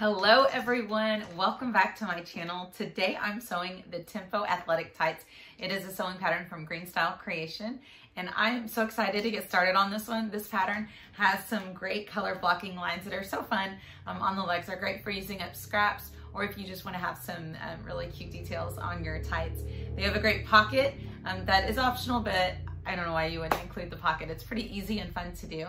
Hello everyone, welcome back to my channel. Today I'm sewing the Tempo Athletic Tights. It is a sewing pattern from Greenstyle Creation and I'm so excited to get started on this one. This pattern has some great color blocking lines that are so fun um, on the legs. They're great for using up scraps or if you just want to have some um, really cute details on your tights. They have a great pocket um, that is optional, but I don't know why you wouldn't include the pocket. It's pretty easy and fun to do.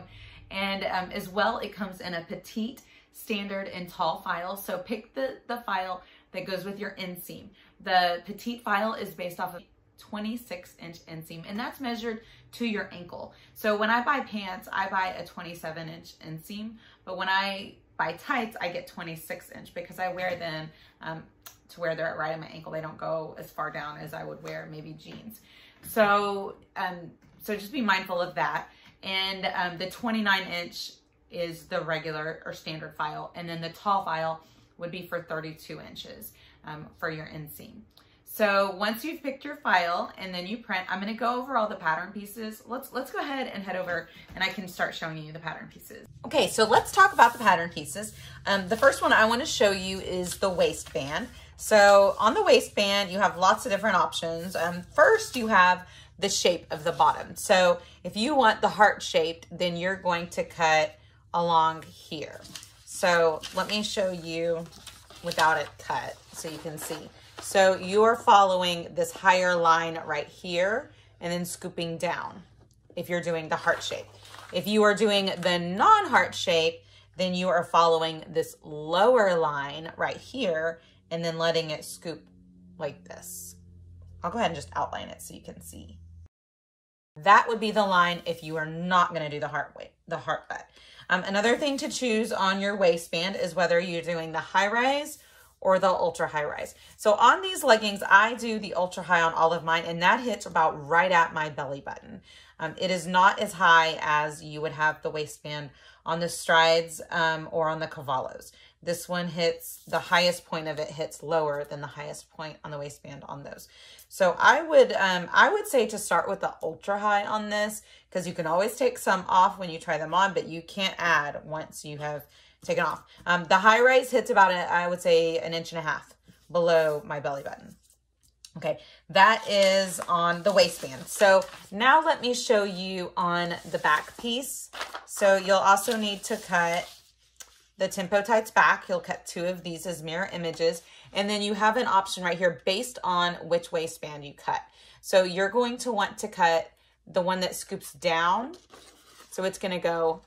And um, as well, it comes in a petite standard and tall file. So pick the, the file that goes with your inseam. The petite file is based off of 26 inch inseam and that's measured to your ankle. So when I buy pants, I buy a 27 inch inseam, but when I buy tights, I get 26 inch because I wear them um, to where they're right at my ankle. They don't go as far down as I would wear maybe jeans. So, um, so just be mindful of that. And um, the 29 inch is the regular or standard file. And then the tall file would be for 32 inches um, for your inseam. So once you've picked your file and then you print, I'm gonna go over all the pattern pieces. Let's, let's go ahead and head over and I can start showing you the pattern pieces. Okay, so let's talk about the pattern pieces. Um, the first one I wanna show you is the waistband. So on the waistband, you have lots of different options. Um, first, you have the shape of the bottom. So if you want the heart shaped, then you're going to cut along here. So let me show you without it cut so you can see. So you are following this higher line right here and then scooping down if you're doing the heart shape. If you are doing the non-heart shape, then you are following this lower line right here and then letting it scoop like this. I'll go ahead and just outline it so you can see. That would be the line if you are not going to do the heart weight, the heart butt. Um, another thing to choose on your waistband is whether you're doing the high rise or the ultra high rise. So on these leggings, I do the ultra high on all of mine and that hits about right at my belly button. Um, it is not as high as you would have the waistband on the strides um, or on the cavallos. This one hits, the highest point of it hits lower than the highest point on the waistband on those. So I would, um, I would say to start with the ultra high on this because you can always take some off when you try them on, but you can't add once you have taken off. Um, the high rise hits about, a, I would say an inch and a half below my belly button. Okay, that is on the waistband. So now let me show you on the back piece. So you'll also need to cut the Tempo Tights back. You'll cut two of these as mirror images. And then you have an option right here based on which waistband you cut. So you're going to want to cut the one that scoops down. So it's going to go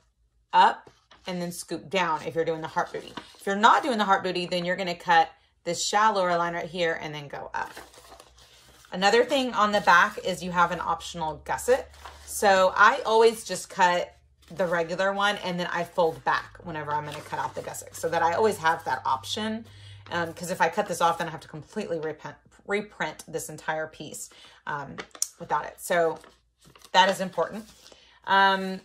up and then scoop down if you're doing the heart booty. If you're not doing the heart booty, then you're going to cut this shallower line right here and then go up. Another thing on the back is you have an optional gusset. So I always just cut the regular one and then I fold back whenever I'm going to cut off the gusset so that I always have that option because um, if I cut this off then I have to completely reprint, reprint this entire piece um, without it. So that is important. Um,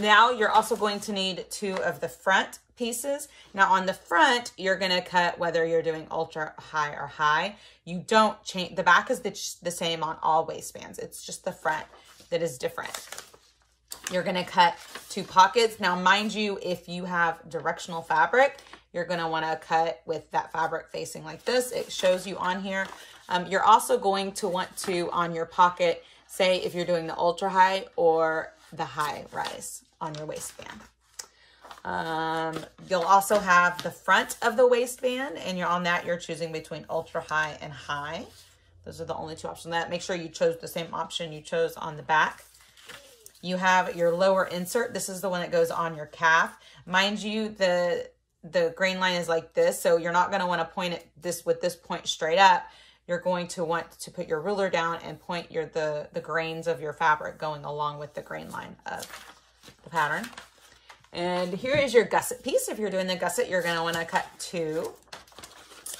now you're also going to need two of the front pieces. Now on the front, you're going to cut whether you're doing ultra high or high. You don't change, the back is the, the same on all waistbands. It's just the front that is different. You're gonna cut two pockets. Now, mind you, if you have directional fabric, you're gonna wanna cut with that fabric facing like this. It shows you on here. Um, you're also going to want to, on your pocket, say if you're doing the ultra high or the high rise on your waistband. Um, you'll also have the front of the waistband, and you're on that, you're choosing between ultra high and high. Those are the only two options. That Make sure you chose the same option you chose on the back. You have your lower insert. This is the one that goes on your calf. Mind you, the the grain line is like this, so you're not going to want to point it this with this point straight up. You're going to want to put your ruler down and point your the, the grains of your fabric going along with the grain line of the pattern. And here is your gusset piece. If you're doing the gusset, you're going to want to cut two.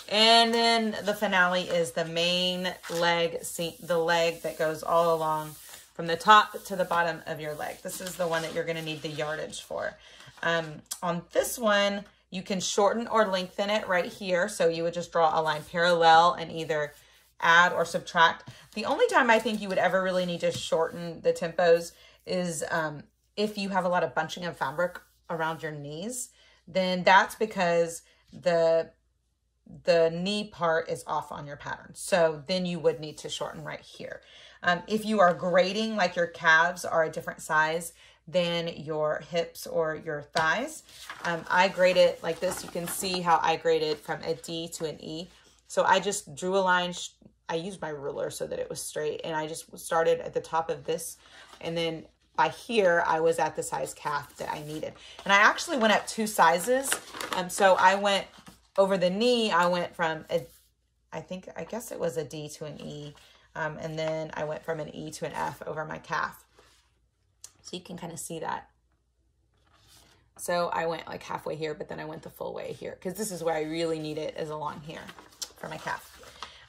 And then the finale is the main leg, the leg that goes all along from the top to the bottom of your leg. This is the one that you're going to need the yardage for. Um, on this one, you can shorten or lengthen it right here. So you would just draw a line parallel and either add or subtract. The only time I think you would ever really need to shorten the tempos is um, if you have a lot of bunching of fabric around your knees, then that's because the the knee part is off on your pattern. So then you would need to shorten right here. Um, if you are grading, like your calves are a different size than your hips or your thighs, um, I grade it like this. You can see how I graded from a D to an E. So I just drew a line. I used my ruler so that it was straight. And I just started at the top of this. And then by here, I was at the size calf that I needed. And I actually went up two sizes. Um, so I went over the knee, I went from a, I think, I guess it was a D to an E. Um, and then I went from an E to an F over my calf. So you can kind of see that. So I went like halfway here, but then I went the full way here because this is where I really need it is along here for my calf.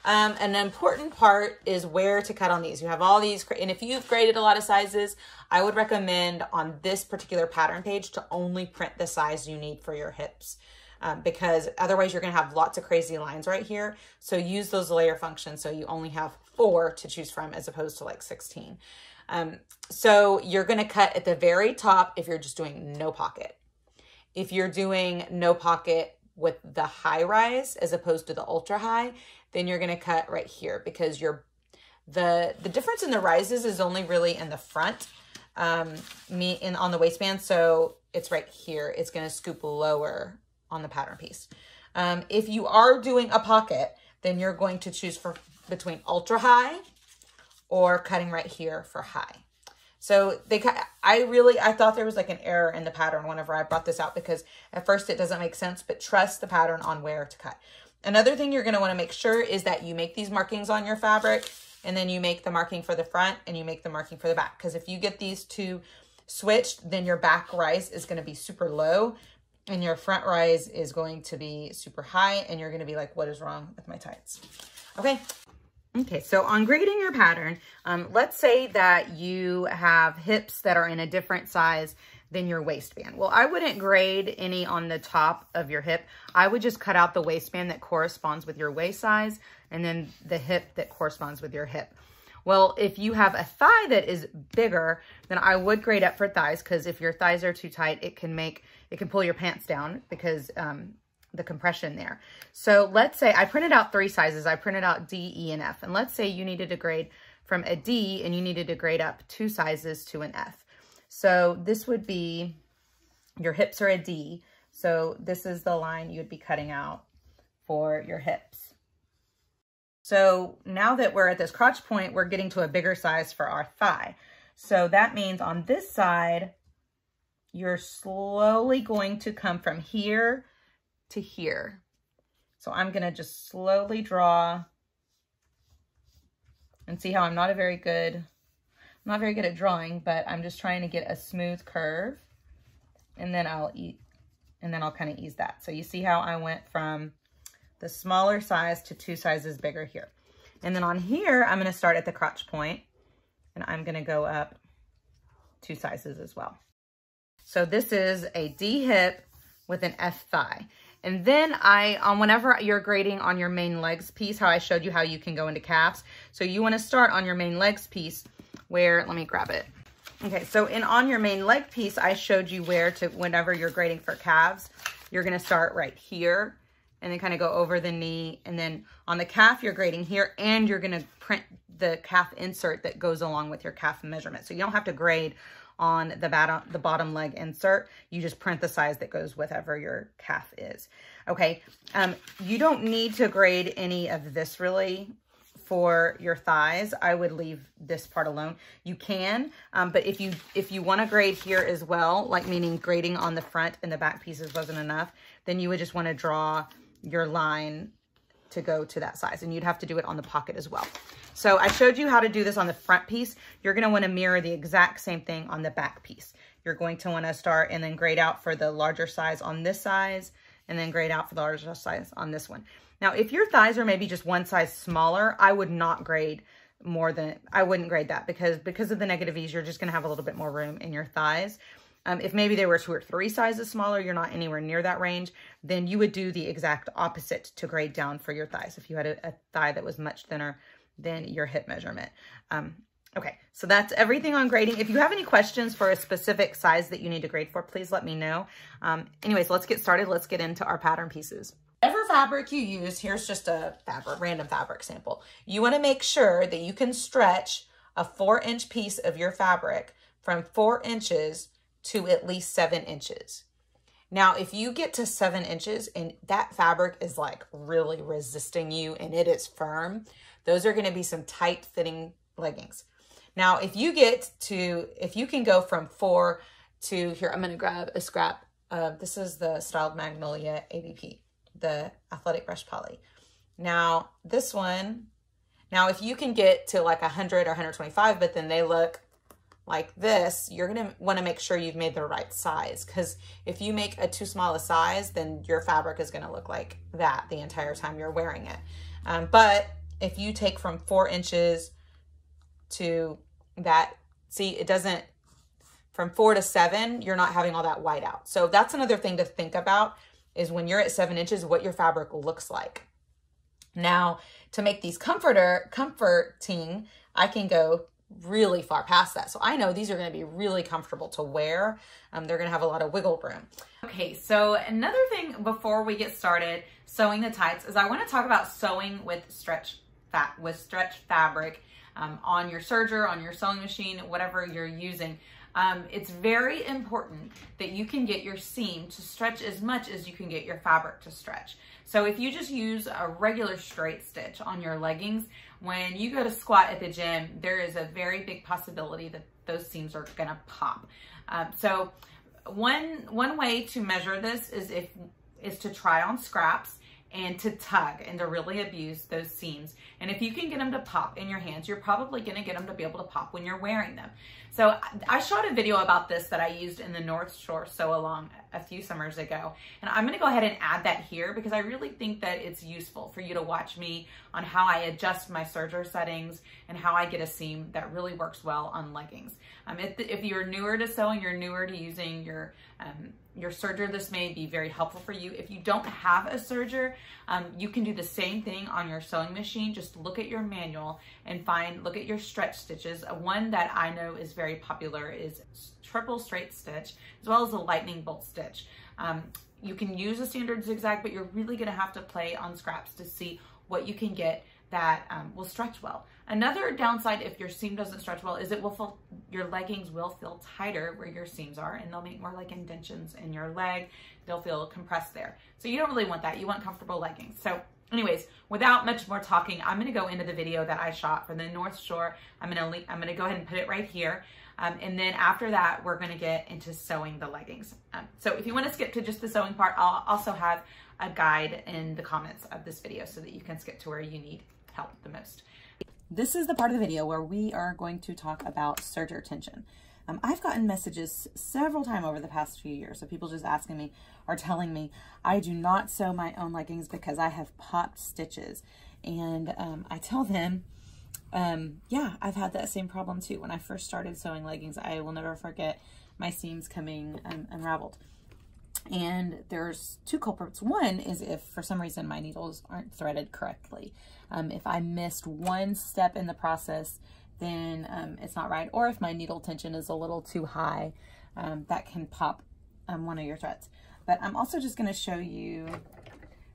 Um, an important part is where to cut on these. You have all these, and if you've graded a lot of sizes, I would recommend on this particular pattern page to only print the size you need for your hips um, because otherwise you're going to have lots of crazy lines right here. So use those layer functions so you only have four to choose from as opposed to like 16. Um, so you're going to cut at the very top if you're just doing no pocket. If you're doing no pocket with the high rise as opposed to the ultra high, then you're going to cut right here because you're the the difference in the rises is only really in the front um me in on the waistband so it's right here it's going to scoop lower on the pattern piece. Um, if you are doing a pocket, then you're going to choose for between ultra high or cutting right here for high. So they, cut, I really, I thought there was like an error in the pattern whenever I brought this out because at first it doesn't make sense, but trust the pattern on where to cut. Another thing you're going to want to make sure is that you make these markings on your fabric and then you make the marking for the front and you make the marking for the back. Because if you get these two switched, then your back rise is going to be super low and your front rise is going to be super high and you're going to be like, what is wrong with my tights? Okay. Okay, so on grading your pattern, um, let's say that you have hips that are in a different size than your waistband. Well, I wouldn't grade any on the top of your hip. I would just cut out the waistband that corresponds with your waist size and then the hip that corresponds with your hip. Well, if you have a thigh that is bigger, then I would grade up for thighs because if your thighs are too tight, it can make, it can pull your pants down because um, the compression there. So let's say I printed out three sizes. I printed out D, E, and F. And let's say you needed to grade from a D and you needed to grade up two sizes to an F. So this would be, your hips are a D. So this is the line you would be cutting out for your hips. So now that we're at this crotch point, we're getting to a bigger size for our thigh. So that means on this side, you're slowly going to come from here to here. So I'm going to just slowly draw and see how I'm not a very good, I'm not very good at drawing, but I'm just trying to get a smooth curve and then I'll eat, and then I'll kind of ease that. So you see how I went from the smaller size to two sizes bigger here. And then on here, I'm gonna start at the crotch point and I'm gonna go up two sizes as well. So this is a D hip with an F thigh. And then I, on whenever you're grading on your main legs piece, how I showed you how you can go into calves. So you wanna start on your main legs piece where, let me grab it. Okay, so in on your main leg piece, I showed you where to, whenever you're grading for calves, you're gonna start right here and then kind of go over the knee. And then on the calf, you're grading here and you're going to print the calf insert that goes along with your calf measurement. So you don't have to grade on the bottom, the bottom leg insert. You just print the size that goes whatever your calf is. Okay. Um, you don't need to grade any of this really for your thighs, I would leave this part alone. You can, um, but if you if you want to grade here as well, like meaning grading on the front and the back pieces wasn't enough, then you would just want to draw your line to go to that size. And you'd have to do it on the pocket as well. So I showed you how to do this on the front piece. You're going to want to mirror the exact same thing on the back piece. You're going to want to start and then grade out for the larger size on this size and then grade out for the larger size on this one. Now, if your thighs are maybe just one size smaller, I would not grade more than, I wouldn't grade that because, because of the negative ease, you're just going to have a little bit more room in your thighs. Um, if maybe they were two or three sizes smaller, you're not anywhere near that range, then you would do the exact opposite to grade down for your thighs. If you had a, a thigh that was much thinner than your hip measurement. Um, Okay, so that's everything on grading. If you have any questions for a specific size that you need to grade for, please let me know. Um, anyways, let's get started. Let's get into our pattern pieces. Whatever fabric you use, here's just a fabric, random fabric sample. You wanna make sure that you can stretch a four inch piece of your fabric from four inches to at least seven inches. Now, if you get to seven inches and that fabric is like really resisting you and it is firm, those are gonna be some tight fitting leggings. Now, if you get to, if you can go from four to, here, I'm going to grab a scrap. Uh, this is the Styled Magnolia ABP, the Athletic Brush Poly. Now, this one, now if you can get to like 100 or 125, but then they look like this, you're going to want to make sure you've made the right size. Because if you make a too small a size, then your fabric is going to look like that the entire time you're wearing it. Um, but if you take from four inches to that, see, it doesn't, from four to seven, you're not having all that white out. So that's another thing to think about is when you're at seven inches, what your fabric looks like. Now, to make these comforter comforting, I can go really far past that. So I know these are going to be really comfortable to wear. Um, they're going to have a lot of wiggle room. Okay, so another thing before we get started sewing the tights is I want to talk about sewing with stretch fat with stretch fabric um, on your serger, on your sewing machine, whatever you're using. Um, it's very important that you can get your seam to stretch as much as you can get your fabric to stretch. So if you just use a regular straight stitch on your leggings, when you go to squat at the gym, there is a very big possibility that those seams are gonna pop. Um, so one, one way to measure this is if is to try on scraps and to tug and to really abuse those seams. And if you can get them to pop in your hands, you're probably gonna get them to be able to pop when you're wearing them. So I shot a video about this that I used in the North Shore Sew Along a few summers ago. And I'm gonna go ahead and add that here because I really think that it's useful for you to watch me on how I adjust my serger settings and how I get a seam that really works well on leggings. Um, if, if you're newer to sewing, you're newer to using your um, your serger, this may be very helpful for you. If you don't have a serger, um, you can do the same thing on your sewing machine. Just look at your manual and find, look at your stretch stitches. One that I know is very popular is triple straight stitch, as well as a lightning bolt stitch. Um, you can use a standard zigzag, but you're really gonna have to play on scraps to see what you can get that um, will stretch well. Another downside if your seam doesn't stretch well is it will feel, your leggings will feel tighter where your seams are and they'll make more like indentions in your leg. They'll feel compressed there. So you don't really want that. You want comfortable leggings. So anyways, without much more talking, I'm gonna go into the video that I shot for the North Shore. I'm gonna, I'm gonna go ahead and put it right here. Um, and then after that, we're gonna get into sewing the leggings. Um, so if you wanna skip to just the sewing part, I'll also have a guide in the comments of this video so that you can skip to where you need help the most. This is the part of the video where we are going to talk about serger tension. Um, I've gotten messages several times over the past few years of people just asking me or telling me I do not sew my own leggings because I have popped stitches. And um, I tell them, um, yeah, I've had that same problem too. When I first started sewing leggings, I will never forget my seams coming um, unraveled. And there's two culprits. One is if for some reason my needles aren't threaded correctly. Um, if I missed one step in the process, then um, it's not right. Or if my needle tension is a little too high, um, that can pop um, one of your threads. But I'm also just gonna show you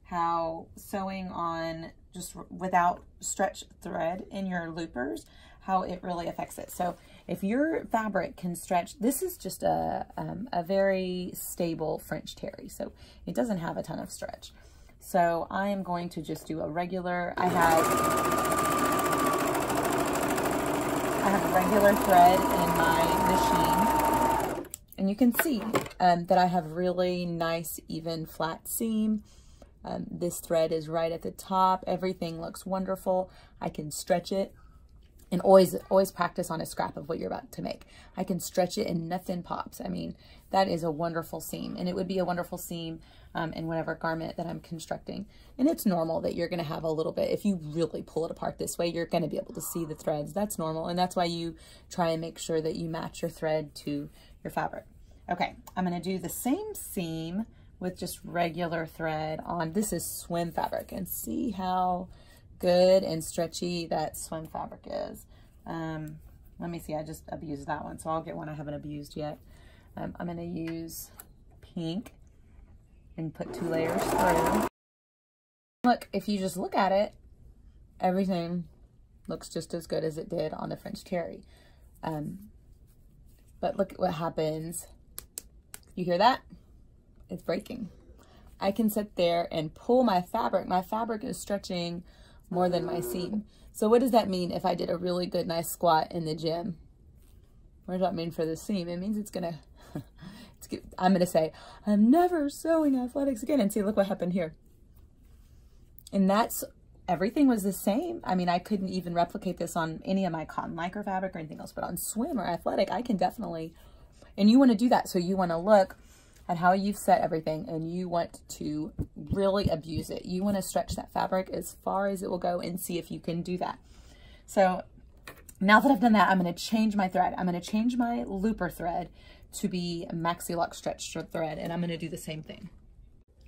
how sewing on just without stretch thread in your loopers, how it really affects it. So if your fabric can stretch, this is just a, um, a very stable French terry. So it doesn't have a ton of stretch. So I am going to just do a regular, I have, I have a regular thread in my machine. And you can see um, that I have really nice, even flat seam. Um, this thread is right at the top. Everything looks wonderful. I can stretch it and always always practice on a scrap of what you're about to make. I can stretch it and nothing pops. I mean, that is a wonderful seam and it would be a wonderful seam um, in whatever garment that I'm constructing. And it's normal that you're going to have a little bit, if you really pull it apart this way, you're going to be able to see the threads. That's normal. And that's why you try and make sure that you match your thread to your fabric. Okay, I'm going to do the same seam with just regular thread on, this is swim fabric and see how good and stretchy that swim fabric is. Um, let me see, I just abused that one, so I'll get one I haven't abused yet. Um, I'm gonna use pink and put two layers through. Look, if you just look at it, everything looks just as good as it did on the French Terry. Um, but look at what happens. You hear that? It's breaking. I can sit there and pull my fabric. My fabric is stretching more than my seam. So what does that mean if I did a really good, nice squat in the gym? What does that mean for the seam? It means it's gonna, it's, I'm gonna say, I'm never sewing athletics again. And see, look what happened here. And that's, everything was the same. I mean, I couldn't even replicate this on any of my cotton lycra fabric or anything else, but on swim or athletic, I can definitely, and you wanna do that. So you wanna look at how you've set everything and you want to really abuse it. You want to stretch that fabric as far as it will go and see if you can do that. So now that I've done that, I'm going to change my thread. I'm going to change my looper thread to be Maxi Lock stretch thread and I'm going to do the same thing.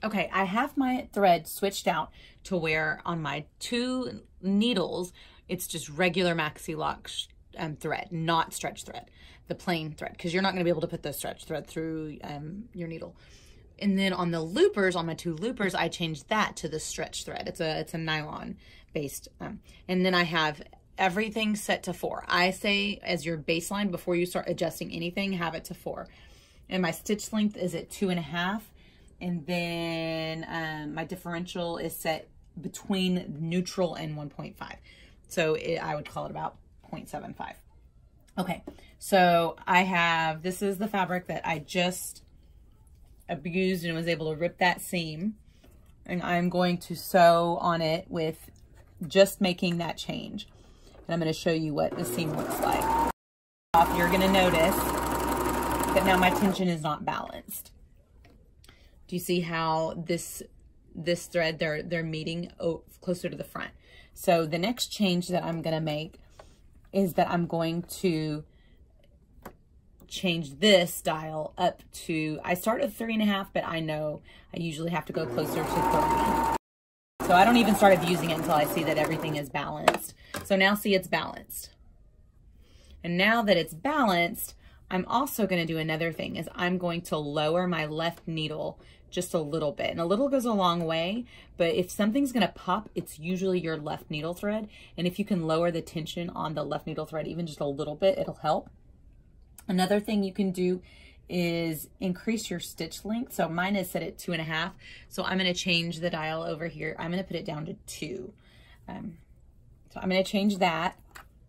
Okay, I have my thread switched out to where on my two needles, it's just regular Maxi Lock um, thread, not stretch thread the plain thread because you're not going to be able to put the stretch thread through um, your needle. And then on the loopers, on my two loopers, I changed that to the stretch thread. It's a it's a nylon based. Um, and then I have everything set to four. I say as your baseline before you start adjusting anything, have it to four. And my stitch length is at two and a half. And then um, my differential is set between neutral and 1.5. So it, I would call it about 0.75. Okay, so I have, this is the fabric that I just abused and was able to rip that seam. And I'm going to sew on it with just making that change. And I'm going to show you what the seam looks like. You're going to notice that now my tension is not balanced. Do you see how this this thread, they're, they're meeting closer to the front. So the next change that I'm going to make is that I'm going to change this dial up to, I start at three and a half, but I know I usually have to go closer to 30. So I don't even start using it until I see that everything is balanced. So now see it's balanced. And now that it's balanced, I'm also going to do another thing is I'm going to lower my left needle just a little bit. And a little goes a long way, but if something's gonna pop, it's usually your left needle thread. And if you can lower the tension on the left needle thread even just a little bit, it'll help. Another thing you can do is increase your stitch length. So mine is set at two and a half. So I'm gonna change the dial over here. I'm gonna put it down to two. Um, so I'm gonna change that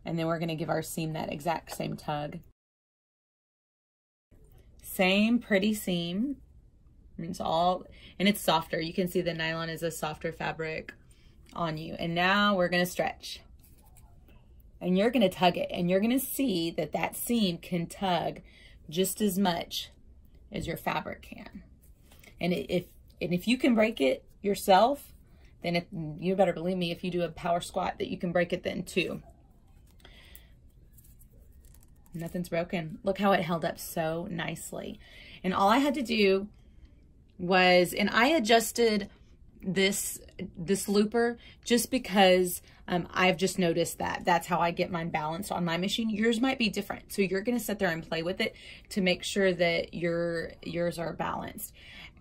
and then we're gonna give our seam that exact same tug. Same pretty seam, it's all, and it's softer. You can see the nylon is a softer fabric on you. And now we're gonna stretch. And you're gonna tug it, and you're gonna see that that seam can tug just as much as your fabric can. And if, and if you can break it yourself, then if, you better believe me, if you do a power squat, that you can break it then too. Nothing's broken. Look how it held up so nicely. And all I had to do was, and I adjusted this this looper just because um, I've just noticed that that's how I get mine balanced on my machine. Yours might be different. So you're going to sit there and play with it to make sure that your yours are balanced.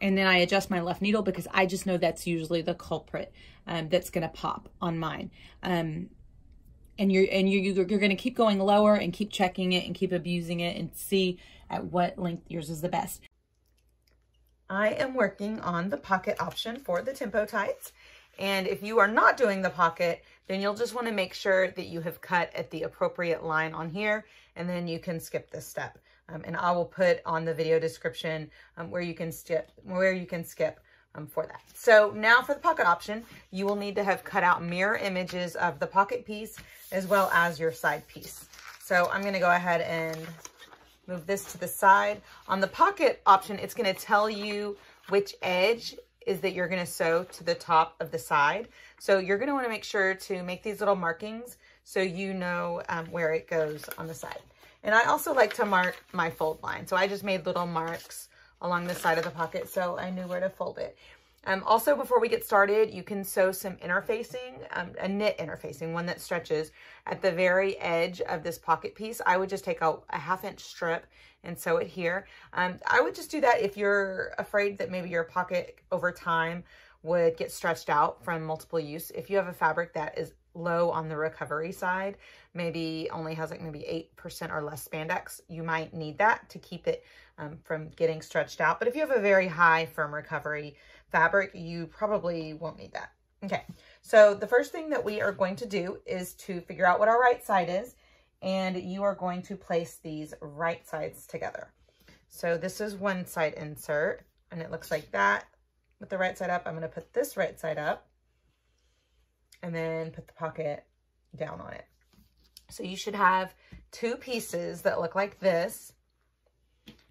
And then I adjust my left needle because I just know that's usually the culprit um, that's going to pop on mine. Um, and you're and you you're going to keep going lower and keep checking it and keep abusing it and see at what length yours is the best. I am working on the pocket option for the Tempo Tights. And if you are not doing the pocket, then you'll just want to make sure that you have cut at the appropriate line on here, and then you can skip this step. Um, and I will put on the video description um, where you can skip, where you can skip um, for that. So now for the pocket option, you will need to have cut out mirror images of the pocket piece as well as your side piece. So I'm going to go ahead and move this to the side. On the pocket option, it's gonna tell you which edge is that you're gonna sew to the top of the side. So you're gonna wanna make sure to make these little markings so you know um, where it goes on the side. And I also like to mark my fold line. So I just made little marks along the side of the pocket so I knew where to fold it. Um, also, before we get started, you can sew some interfacing, um, a knit interfacing, one that stretches at the very edge of this pocket piece. I would just take a, a half inch strip and sew it here. Um, I would just do that if you're afraid that maybe your pocket over time would get stretched out from multiple use. If you have a fabric that is low on the recovery side, maybe only has like maybe 8% or less spandex, you might need that to keep it um, from getting stretched out. But if you have a very high firm recovery fabric, you probably won't need that. Okay, so the first thing that we are going to do is to figure out what our right side is, and you are going to place these right sides together. So this is one side insert, and it looks like that. With the right side up, I'm going to put this right side up, and then put the pocket down on it. So you should have two pieces that look like this,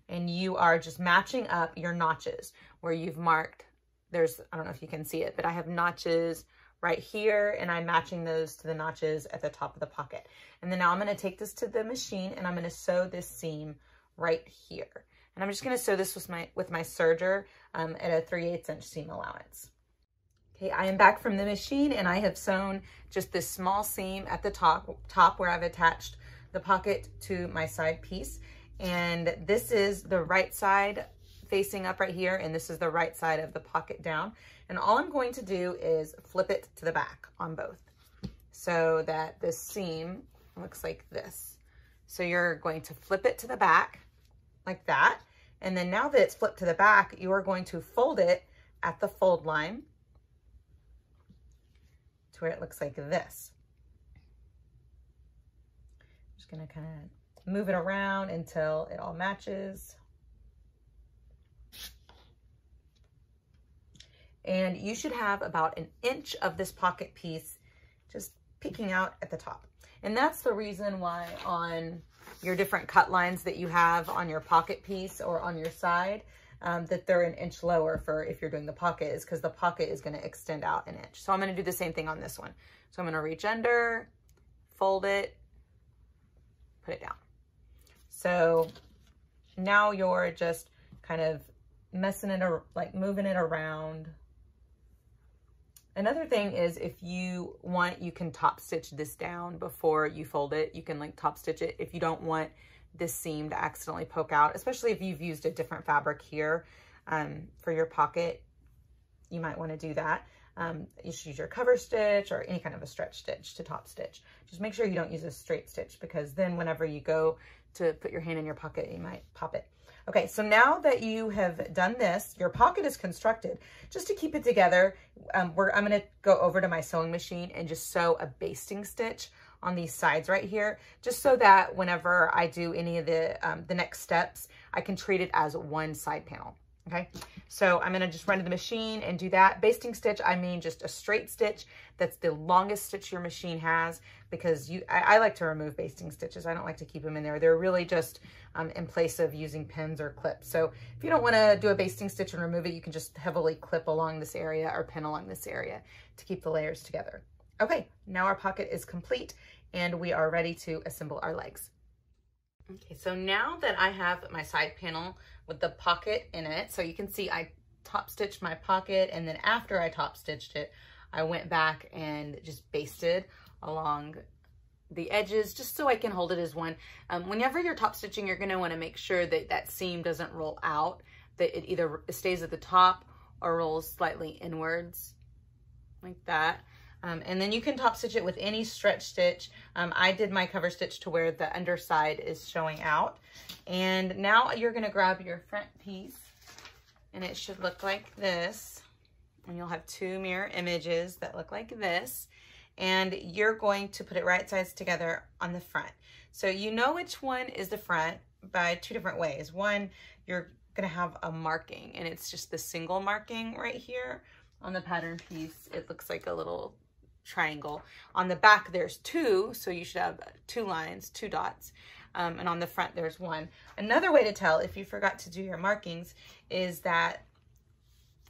and you are just matching up your notches where you've marked, there's, I don't know if you can see it, but I have notches right here and I'm matching those to the notches at the top of the pocket. And then now I'm gonna take this to the machine and I'm gonna sew this seam right here. And I'm just gonna sew this with my, with my serger um, at a 3 8 inch seam allowance. Okay, I am back from the machine and I have sewn just this small seam at the top, top where I've attached the pocket to my side piece. And this is the right side facing up right here, and this is the right side of the pocket down. And all I'm going to do is flip it to the back on both so that this seam looks like this. So you're going to flip it to the back like that. And then now that it's flipped to the back, you are going to fold it at the fold line to where it looks like this. I'm Just gonna kind of move it around until it all matches. And you should have about an inch of this pocket piece just peeking out at the top. And that's the reason why on your different cut lines that you have on your pocket piece or on your side, um, that they're an inch lower for if you're doing the pocket is because the pocket is going to extend out an inch. So I'm going to do the same thing on this one. So I'm going to reach under, fold it, put it down. So now you're just kind of messing it, like moving it around. Another thing is if you want, you can top stitch this down before you fold it. You can like top stitch it if you don't want this seam to accidentally poke out, especially if you've used a different fabric here um, for your pocket. You might want to do that. Um, you should use your cover stitch or any kind of a stretch stitch to top stitch. Just make sure you don't use a straight stitch because then whenever you go to put your hand in your pocket, you might pop it. Okay, so now that you have done this, your pocket is constructed. Just to keep it together, um, I'm gonna go over to my sewing machine and just sew a basting stitch on these sides right here, just so that whenever I do any of the, um, the next steps, I can treat it as one side panel. Okay, so I'm gonna just run to the machine and do that. Basting stitch, I mean just a straight stitch. That's the longest stitch your machine has because you, I, I like to remove basting stitches. I don't like to keep them in there. They're really just um, in place of using pins or clips. So if you don't wanna do a basting stitch and remove it, you can just heavily clip along this area or pin along this area to keep the layers together. Okay, now our pocket is complete and we are ready to assemble our legs. Okay, so now that I have my side panel with the pocket in it, so you can see I top stitched my pocket and then after I top stitched it, I went back and just basted along the edges just so I can hold it as one. Um, whenever you're top stitching, you're gonna wanna make sure that that seam doesn't roll out, that it either stays at the top or rolls slightly inwards like that. Um, and then you can top stitch it with any stretch stitch. Um, I did my cover stitch to where the underside is showing out. And now you're gonna grab your front piece and it should look like this. And you'll have two mirror images that look like this. And you're going to put it right sides together on the front. So you know which one is the front by two different ways. One, you're gonna have a marking and it's just the single marking right here on the pattern piece. It looks like a little triangle. On the back, there's two, so you should have two lines, two dots. Um, and on the front, there's one. Another way to tell if you forgot to do your markings is that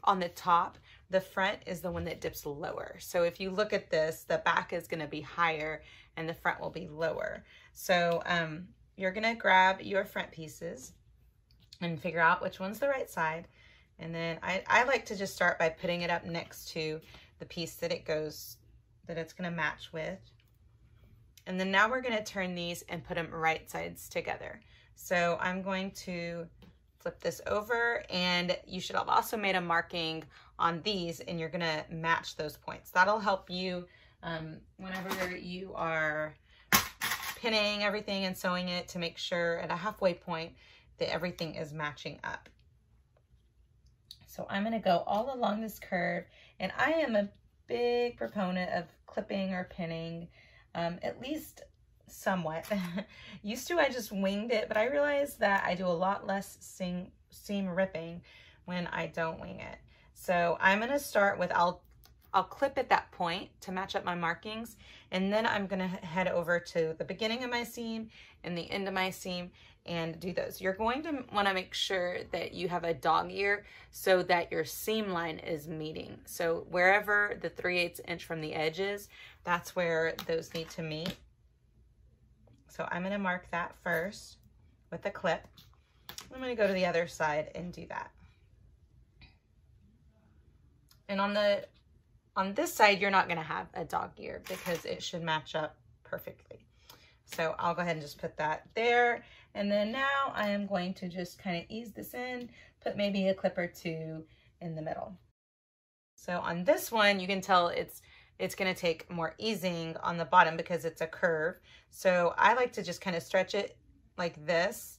on the top, the front is the one that dips lower. So if you look at this, the back is gonna be higher and the front will be lower. So um, you're gonna grab your front pieces and figure out which one's the right side. And then I, I like to just start by putting it up next to the piece that it goes, that it's gonna match with. And then now we're gonna turn these and put them right sides together. So I'm going to flip this over and you should have also made a marking on these and you're gonna match those points. That'll help you um, whenever you are pinning everything and sewing it to make sure at a halfway point that everything is matching up. So I'm gonna go all along this curve and I am a big proponent of clipping or pinning, um, at least somewhat. Used to I just winged it, but I realized that I do a lot less seam, seam ripping when I don't wing it. So I'm gonna start with, I'll I'll clip at that point to match up my markings and then I'm gonna head over to the beginning of my seam and the end of my seam and do those. You're going to wanna make sure that you have a dog ear so that your seam line is meeting. So wherever the 3 8 inch from the edge is, that's where those need to meet. So I'm gonna mark that first with a clip. I'm gonna go to the other side and do that. And on the on this side, you're not gonna have a dog ear because it should match up perfectly. So I'll go ahead and just put that there. And then now I am going to just kind of ease this in, put maybe a clip or two in the middle. So on this one, you can tell it's it's gonna take more easing on the bottom because it's a curve. So I like to just kind of stretch it like this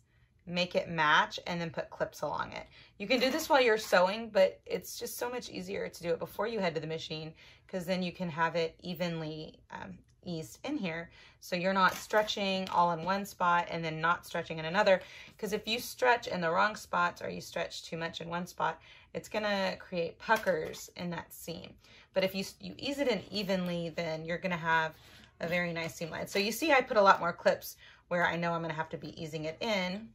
make it match, and then put clips along it. You can do this while you're sewing, but it's just so much easier to do it before you head to the machine because then you can have it evenly um, eased in here. So you're not stretching all in one spot and then not stretching in another. Because if you stretch in the wrong spots or you stretch too much in one spot, it's gonna create puckers in that seam. But if you, you ease it in evenly, then you're gonna have a very nice seam line. So you see I put a lot more clips where I know I'm gonna have to be easing it in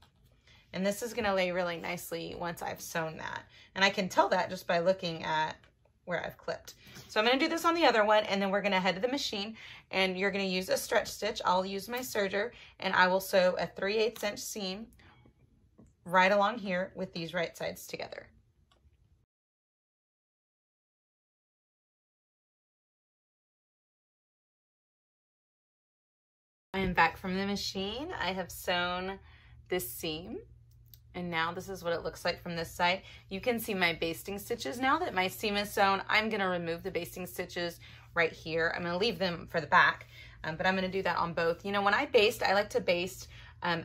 and this is gonna lay really nicely once I've sewn that. And I can tell that just by looking at where I've clipped. So I'm gonna do this on the other one and then we're gonna head to the machine and you're gonna use a stretch stitch. I'll use my serger and I will sew a 3 8 inch seam right along here with these right sides together. I am back from the machine. I have sewn this seam and now this is what it looks like from this side. You can see my basting stitches. Now that my seam is sewn, I'm gonna remove the basting stitches right here. I'm gonna leave them for the back, um, but I'm gonna do that on both. You know, when I baste, I like to baste um,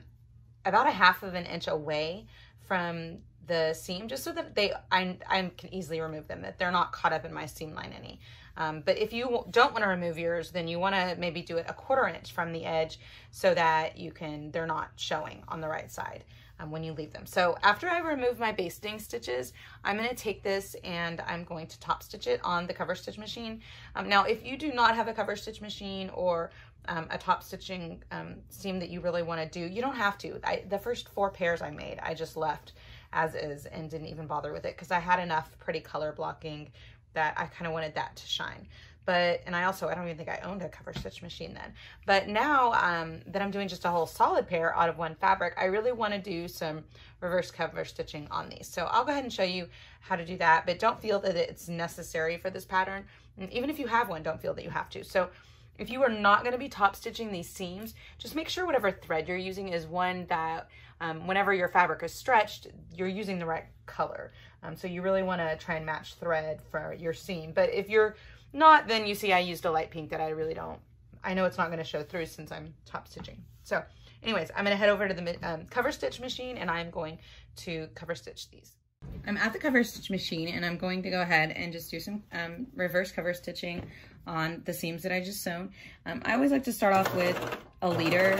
about a half of an inch away from the seam just so that they I, I can easily remove them, that they're not caught up in my seam line any. Um, but if you don't want to remove yours, then you want to maybe do it a quarter inch from the edge so that you can, they're not showing on the right side um, when you leave them. So after I remove my basting stitches, I'm going to take this and I'm going to top stitch it on the cover stitch machine. Um, now, if you do not have a cover stitch machine or um, a top stitching um, seam that you really want to do, you don't have to. I, the first four pairs I made, I just left as is and didn't even bother with it because I had enough pretty color blocking that I kind of wanted that to shine but and I also I don't even think I owned a cover stitch machine then. But now um, that I'm doing just a whole solid pair out of one fabric I really want to do some reverse cover stitching on these. So I'll go ahead and show you how to do that but don't feel that it's necessary for this pattern. Even if you have one don't feel that you have to. So if you are not going to be top stitching these seams just make sure whatever thread you're using is one that um, whenever your fabric is stretched you're using the right color. Um, so you really want to try and match thread for your seam. But if you're not, then you see I used a light pink that I really don't, I know it's not gonna show through since I'm top stitching. So anyways, I'm gonna head over to the um, cover stitch machine and I'm going to cover stitch these. I'm at the cover stitch machine and I'm going to go ahead and just do some um, reverse cover stitching on the seams that I just sewn. Um, I always like to start off with a leader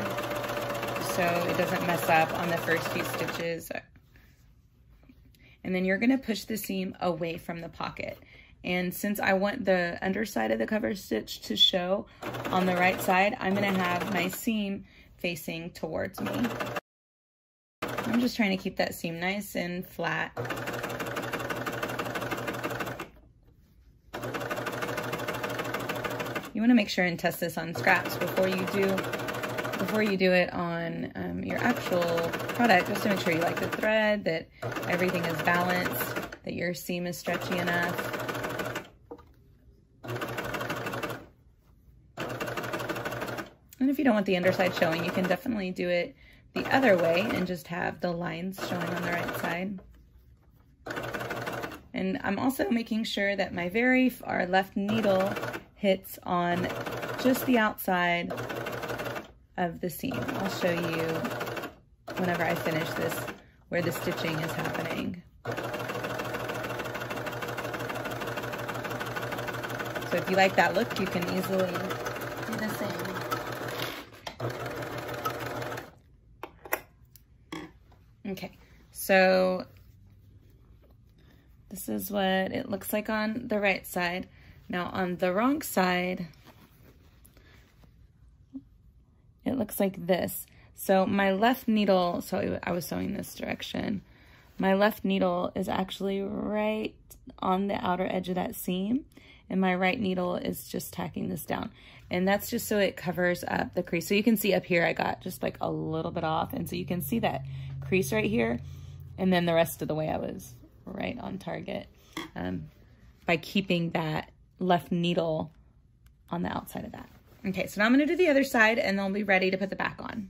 so it doesn't mess up on the first few stitches. And then you're gonna push the seam away from the pocket. And since I want the underside of the cover stitch to show on the right side, I'm gonna have my seam facing towards me. I'm just trying to keep that seam nice and flat. You wanna make sure and test this on scraps before you do before you do it on um, your actual product, just to make sure you like the thread, that everything is balanced that your seam is stretchy enough. If you don't want the underside showing, you can definitely do it the other way and just have the lines showing on the right side. And I'm also making sure that my very far left needle hits on just the outside of the seam. I'll show you whenever I finish this where the stitching is happening. So if you like that look, you can easily do the same. Okay, so this is what it looks like on the right side. Now on the wrong side, it looks like this. So my left needle, so I was sewing this direction. My left needle is actually right on the outer edge of that seam and my right needle is just tacking this down. And that's just so it covers up the crease. So you can see up here, I got just like a little bit off. And so you can see that crease right here. And then the rest of the way I was right on target um, by keeping that left needle on the outside of that. Okay, so now I'm gonna do the other side and then I'll be ready to put the back on.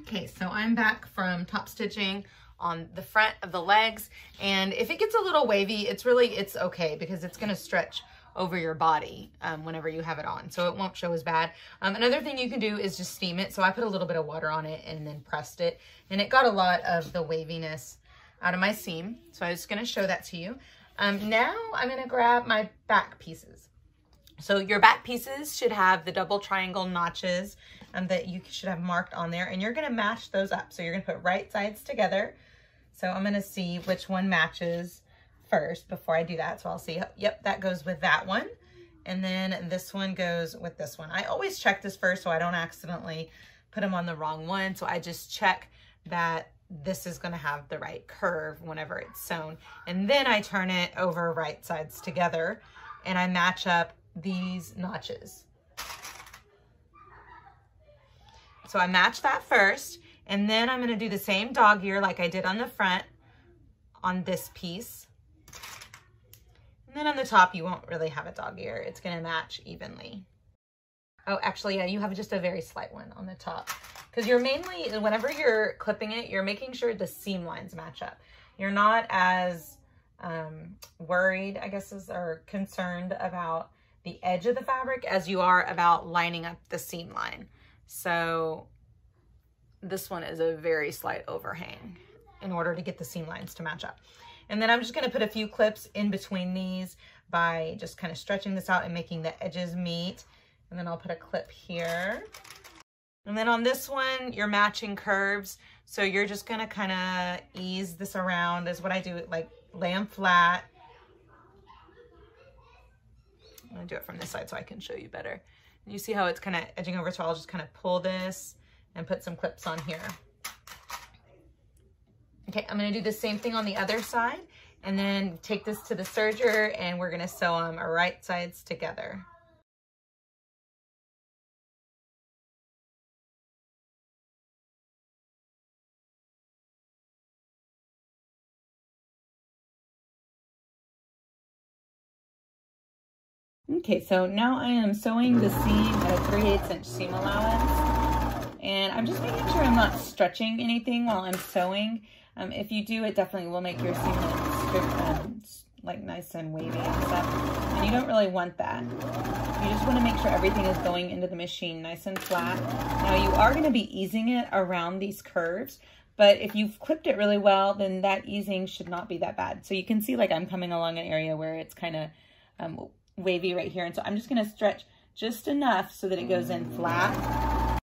Okay, so I'm back from top stitching on the front of the legs. And if it gets a little wavy, it's really, it's okay because it's gonna stretch over your body um, whenever you have it on. So it won't show as bad. Um, another thing you can do is just steam it. So I put a little bit of water on it and then pressed it. And it got a lot of the waviness out of my seam. So I was gonna show that to you. Um, now I'm gonna grab my back pieces. So your back pieces should have the double triangle notches um, that you should have marked on there. And you're gonna match those up. So you're gonna put right sides together. So I'm gonna see which one matches first before I do that. So I'll see, yep, that goes with that one. And then this one goes with this one. I always check this first so I don't accidentally put them on the wrong one. So I just check that this is gonna have the right curve whenever it's sewn. And then I turn it over right sides together and I match up these notches. So I match that first, and then I'm gonna do the same dog ear like I did on the front on this piece. And then on the top, you won't really have a dog ear. It's gonna match evenly. Oh, actually, yeah, you have just a very slight one on the top. Because you're mainly, whenever you're clipping it, you're making sure the seam lines match up. You're not as um, worried, I guess, is, or concerned about the edge of the fabric as you are about lining up the seam line. So this one is a very slight overhang in order to get the seam lines to match up. And then I'm just gonna put a few clips in between these by just kind of stretching this out and making the edges meet. And then I'll put a clip here. And then on this one, you're matching curves. So you're just gonna kind of ease this around is what I do, like lay them flat. I'm gonna do it from this side so I can show you better. And you see how it's kind of edging over, so I'll just kind of pull this and put some clips on here. Okay, I'm gonna do the same thing on the other side and then take this to the serger and we're gonna sew them right sides together. Okay, so now I am sewing the seam at a 3 8 inch seam allowance. And I'm just making sure I'm not stretching anything while I'm sewing. Um, if you do, it definitely will make your seam um, like nice and wavy and stuff. And you don't really want that. You just want to make sure everything is going into the machine nice and flat. Now you are going to be easing it around these curves, but if you've clipped it really well, then that easing should not be that bad. So you can see like I'm coming along an area where it's kind of um, wavy right here. And so I'm just going to stretch just enough so that it goes in flat.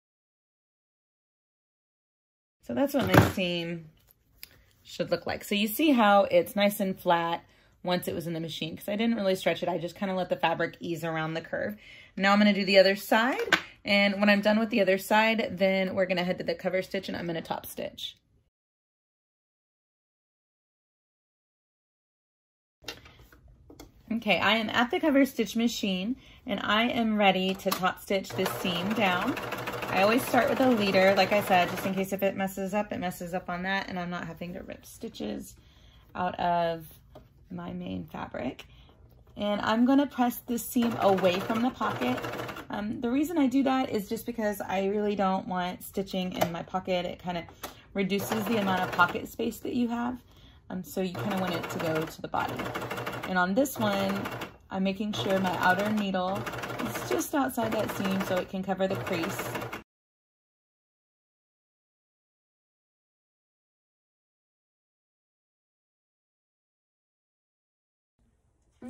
So that's what my seam should look like. So you see how it's nice and flat once it was in the machine because I didn't really stretch it. I just kind of let the fabric ease around the curve. Now I'm going to do the other side. And when I'm done with the other side, then we're going to head to the cover stitch and I'm going to top stitch. Okay, I am at the cover stitch machine and I am ready to top stitch this seam down. I always start with a leader, like I said, just in case if it messes up, it messes up on that and I'm not having to rip stitches out of my main fabric. And I'm gonna press this seam away from the pocket. Um, the reason I do that is just because I really don't want stitching in my pocket. It kind of reduces the amount of pocket space that you have. Um, so you kind of want it to go to the body. And on this one, I'm making sure my outer needle is just outside that seam so it can cover the crease.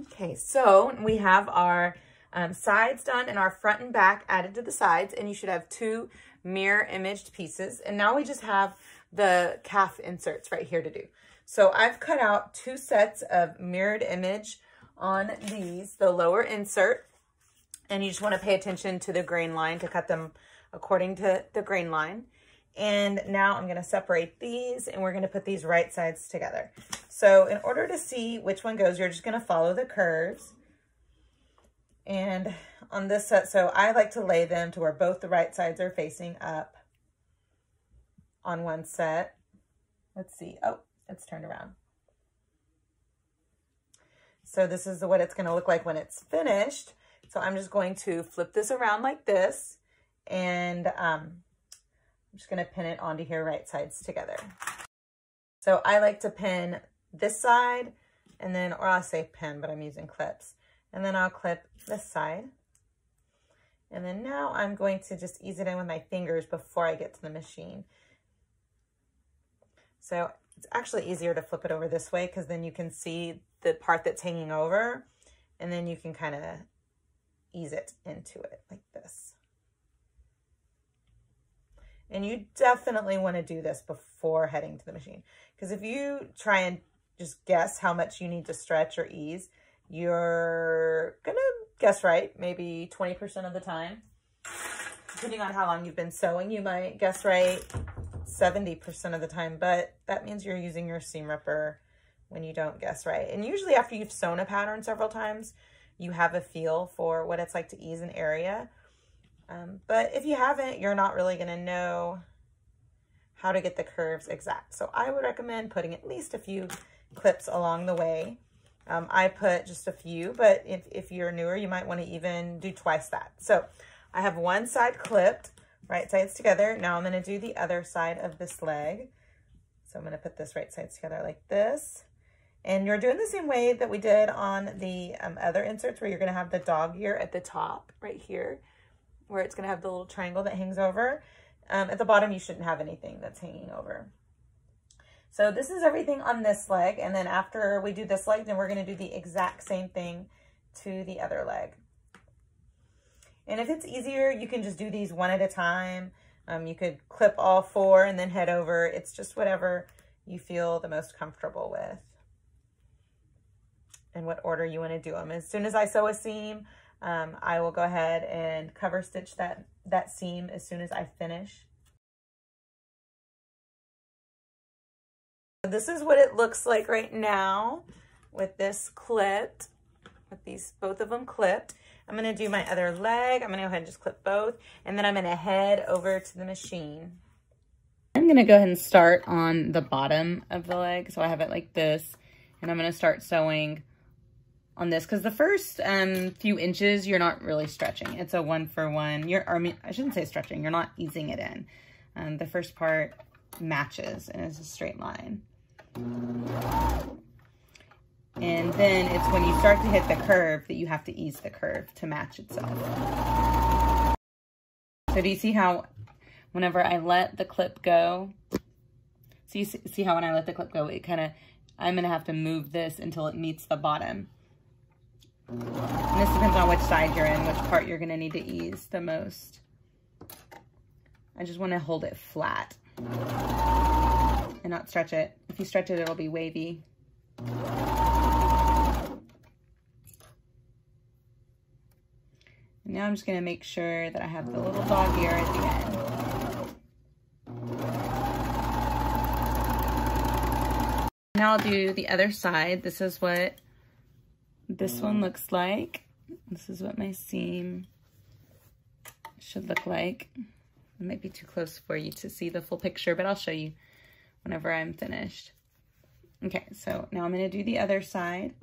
Okay, so we have our um, sides done and our front and back added to the sides and you should have two mirror imaged pieces. And now we just have the calf inserts right here to do. So I've cut out two sets of mirrored image on these, the lower insert, and you just want to pay attention to the grain line to cut them according to the grain line. And now I'm going to separate these and we're going to put these right sides together. So in order to see which one goes, you're just going to follow the curves. And on this set, so I like to lay them to where both the right sides are facing up on one set. Let's see. Oh, it's turned around. So this is what it's going to look like when it's finished. So I'm just going to flip this around like this and um, I'm just going to pin it onto here right sides together. So I like to pin this side and then, or I'll say pin, but I'm using clips. And then I'll clip this side. And then now I'm going to just ease it in with my fingers before I get to the machine. So it's actually easier to flip it over this way because then you can see the part that's hanging over and then you can kind of ease it into it like this. And you definitely want to do this before heading to the machine. Because if you try and just guess how much you need to stretch or ease, you're going to guess right, maybe 20% of the time. Depending on how long you've been sewing, you might guess right 70% of the time, but that means you're using your seam ripper when you don't guess right. And usually after you've sewn a pattern several times, you have a feel for what it's like to ease an area. Um, but if you haven't, you're not really going to know how to get the curves exact. So I would recommend putting at least a few clips along the way. Um, I put just a few, but if, if you're newer, you might want to even do twice that. So I have one side clipped, right sides together. Now I'm going to do the other side of this leg. So I'm going to put this right sides together like this. And you're doing the same way that we did on the um, other inserts where you're going to have the dog ear at the top right here where it's going to have the little triangle that hangs over. Um, at the bottom, you shouldn't have anything that's hanging over. So this is everything on this leg. And then after we do this leg, then we're going to do the exact same thing to the other leg. And if it's easier, you can just do these one at a time. Um, you could clip all four and then head over. It's just whatever you feel the most comfortable with and what order you want to do them. As soon as I sew a seam, um, I will go ahead and cover stitch that, that seam as soon as I finish. This is what it looks like right now with this clipped, with these, both of them clipped. I'm gonna do my other leg. I'm gonna go ahead and just clip both, and then I'm gonna head over to the machine. I'm gonna go ahead and start on the bottom of the leg. So I have it like this, and I'm gonna start sewing on this because the first um, few inches, you're not really stretching. It's a one for one. You're, I mean, I shouldn't say stretching. You're not easing it in. Um, the first part matches and is a straight line. And then it's when you start to hit the curve that you have to ease the curve to match itself. So do you see how whenever I let the clip go, so you see how when I let the clip go, it kind of, I'm going to have to move this until it meets the bottom. And this depends on which side you're in, which part you're going to need to ease the most. I just want to hold it flat and not stretch it. If you stretch it, it'll be wavy. Now I'm just to make sure that I have the little dog ear at the end. Now I'll do the other side. This is what this one looks like. This is what my seam should look like. It might be too close for you to see the full picture, but I'll show you whenever I'm finished. Okay, so now I'm to do the other side.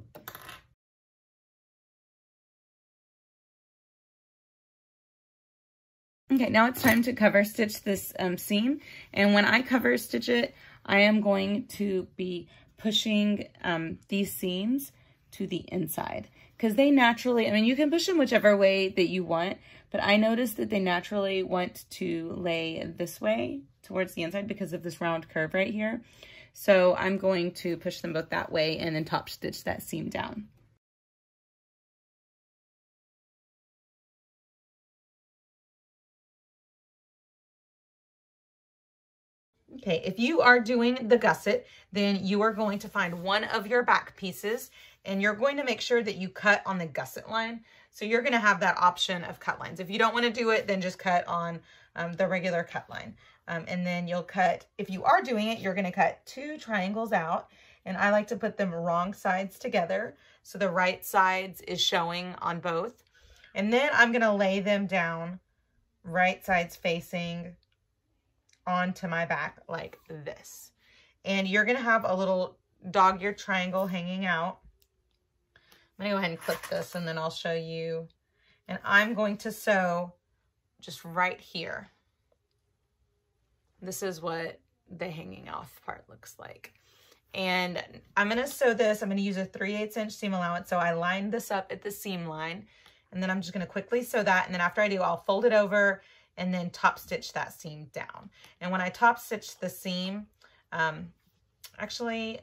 Okay, now it's time to cover stitch this um, seam. And when I cover stitch it, I am going to be pushing um, these seams to the inside because they naturally, I mean, you can push them whichever way that you want, but I noticed that they naturally want to lay this way towards the inside because of this round curve right here. So I'm going to push them both that way and then top stitch that seam down. Okay, if you are doing the gusset, then you are going to find one of your back pieces and you're going to make sure that you cut on the gusset line. So you're gonna have that option of cut lines. If you don't wanna do it, then just cut on um, the regular cut line. Um, and then you'll cut, if you are doing it, you're gonna cut two triangles out and I like to put them wrong sides together. So the right sides is showing on both. And then I'm gonna lay them down right sides facing onto my back like this. And you're gonna have a little dog-eared triangle hanging out. I'm gonna go ahead and clip this and then I'll show you. And I'm going to sew just right here. This is what the hanging off part looks like. And I'm gonna sew this, I'm gonna use a 3 8 inch seam allowance. So I lined this up at the seam line and then I'm just gonna quickly sew that. And then after I do, I'll fold it over and then top stitch that seam down. And when I top stitch the seam, um, actually,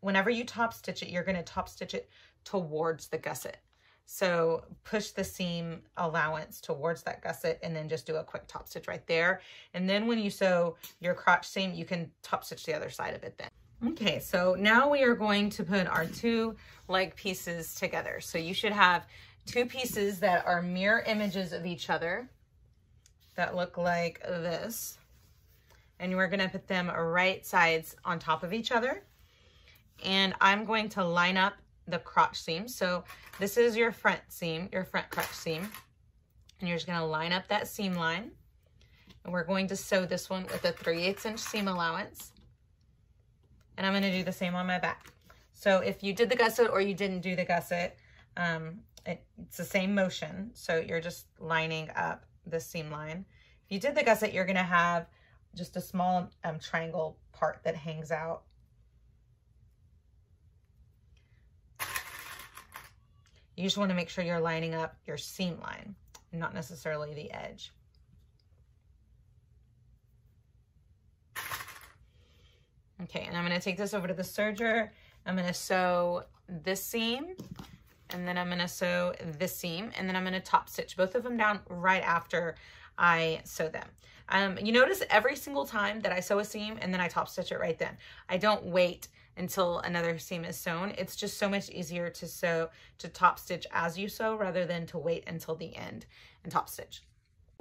whenever you top stitch it, you're gonna top stitch it towards the gusset. So push the seam allowance towards that gusset and then just do a quick top stitch right there. And then when you sew your crotch seam, you can top stitch the other side of it then. Okay, so now we are going to put our two leg pieces together. So you should have two pieces that are mirror images of each other that look like this. And we're gonna put them right sides on top of each other. And I'm going to line up the crotch seam. So this is your front seam, your front crotch seam. And you're just gonna line up that seam line. And we're going to sew this one with a 3 8 inch seam allowance. And I'm gonna do the same on my back. So if you did the gusset or you didn't do the gusset, um, it, it's the same motion. So you're just lining up the seam line. If you did the gusset, you're gonna have just a small um, triangle part that hangs out You just want to make sure you're lining up your seam line, not necessarily the edge. Okay, and I'm going to take this over to the serger. I'm going to sew this seam, and then I'm going to sew this seam, and then I'm going to top stitch both of them down right after I sew them. Um, you notice every single time that I sew a seam and then I top stitch it right then. I don't wait until another seam is sewn. It's just so much easier to sew, to top stitch as you sew rather than to wait until the end and top stitch.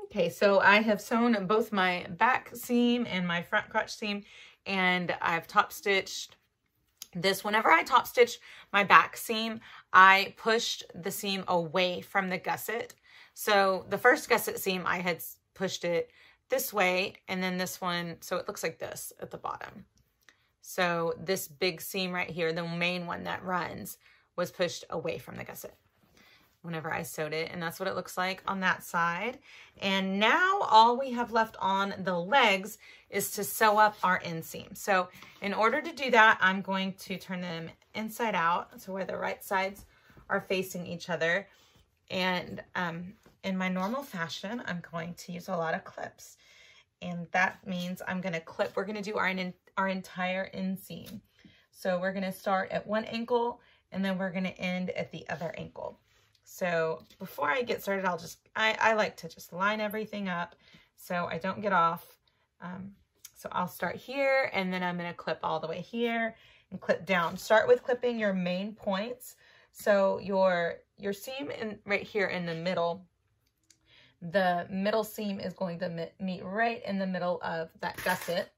Okay, so I have sewn both my back seam and my front crotch seam and I've top stitched this. Whenever I top stitch my back seam, I pushed the seam away from the gusset. So the first gusset seam, I had pushed it this way and then this one, so it looks like this at the bottom. So this big seam right here, the main one that runs, was pushed away from the gusset whenever I sewed it. And that's what it looks like on that side. And now all we have left on the legs is to sew up our inseam. So in order to do that, I'm going to turn them inside out. So where the right sides are facing each other. And um, in my normal fashion, I'm going to use a lot of clips. And that means I'm going to clip, we're going to do our our entire inseam. So we're going to start at one ankle and then we're going to end at the other ankle. So before I get started, I'll just, I, I like to just line everything up so I don't get off. Um, so I'll start here and then I'm going to clip all the way here and clip down. Start with clipping your main points. So your, your seam in right here in the middle, the middle seam is going to meet right in the middle of that gusset.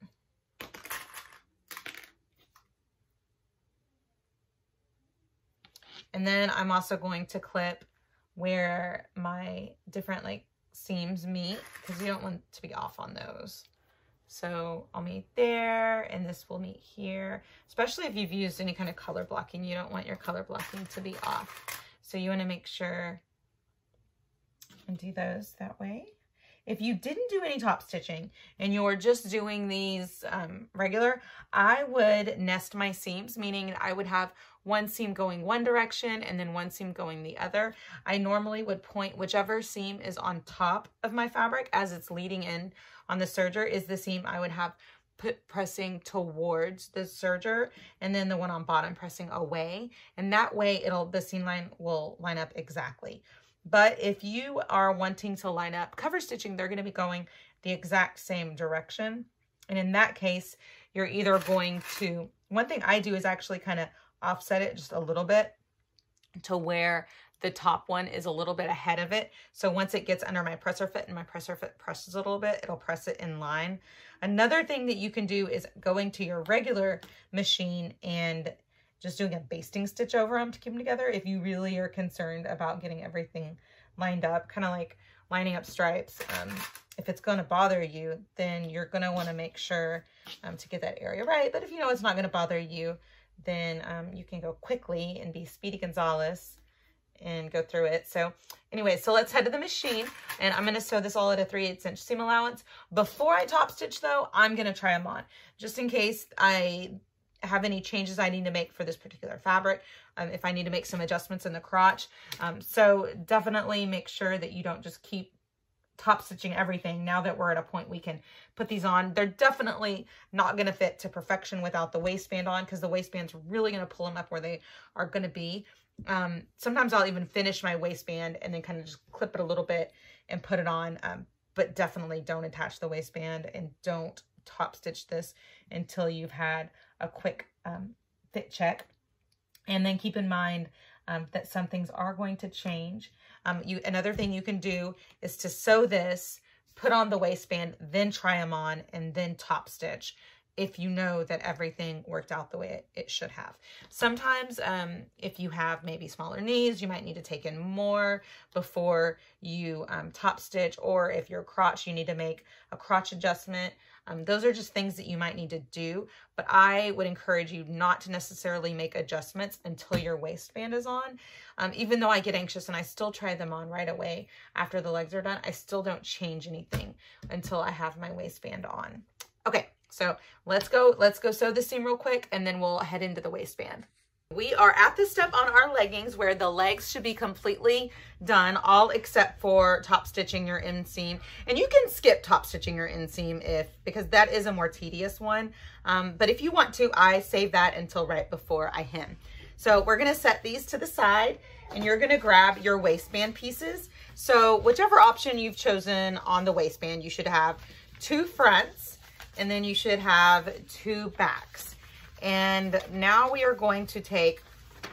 And then I'm also going to clip where my different like seams meet because you don't want to be off on those. So I'll meet there and this will meet here, especially if you've used any kind of color blocking. You don't want your color blocking to be off. So you want to make sure and do those that way. If you didn't do any top stitching and you're just doing these um, regular, I would nest my seams, meaning I would have one seam going one direction and then one seam going the other. I normally would point whichever seam is on top of my fabric as it's leading in on the serger is the seam I would have put pressing towards the serger and then the one on bottom pressing away. And that way it'll the seam line will line up exactly. But if you are wanting to line up cover stitching, they're going to be going the exact same direction. And in that case, you're either going to, one thing I do is actually kind of offset it just a little bit to where the top one is a little bit ahead of it. So once it gets under my presser foot and my presser foot presses a little bit, it'll press it in line. Another thing that you can do is going to your regular machine and just doing a basting stitch over them to keep them together if you really are concerned about getting everything lined up, kind of like lining up stripes. Um, if it's going to bother you, then you're going to want to make sure um, to get that area right. But if you know it's not going to bother you, then um, you can go quickly and be Speedy Gonzales and go through it. So anyway, so let's head to the machine and I'm going to sew this all at a 3 8 inch seam allowance. Before I top stitch though, I'm going to try them on just in case I have any changes I need to make for this particular fabric, um, if I need to make some adjustments in the crotch. Um, so definitely make sure that you don't just keep top stitching everything now that we're at a point we can put these on. They're definitely not going to fit to perfection without the waistband on because the waistband's really going to pull them up where they are going to be. Um, sometimes I'll even finish my waistband and then kind of just clip it a little bit and put it on. Um, but definitely don't attach the waistband and don't top stitch this until you've had a quick um, fit check. And then keep in mind um, that some things are going to change. Um, you Another thing you can do is to sew this, put on the waistband, then try them on, and then top stitch if you know that everything worked out the way it, it should have. Sometimes um, if you have maybe smaller knees, you might need to take in more before you um, top stitch, or if your crotch, you need to make a crotch adjustment. Um, those are just things that you might need to do, but I would encourage you not to necessarily make adjustments until your waistband is on. Um, even though I get anxious and I still try them on right away after the legs are done, I still don't change anything until I have my waistband on. Okay, so let's go, let's go sew the seam real quick and then we'll head into the waistband. We are at the step on our leggings where the legs should be completely done, all except for top stitching your inseam. And you can skip top stitching your inseam if, because that is a more tedious one. Um, but if you want to, I save that until right before I hem. So we're gonna set these to the side and you're gonna grab your waistband pieces. So whichever option you've chosen on the waistband, you should have two fronts and then you should have two backs. And now we are going to take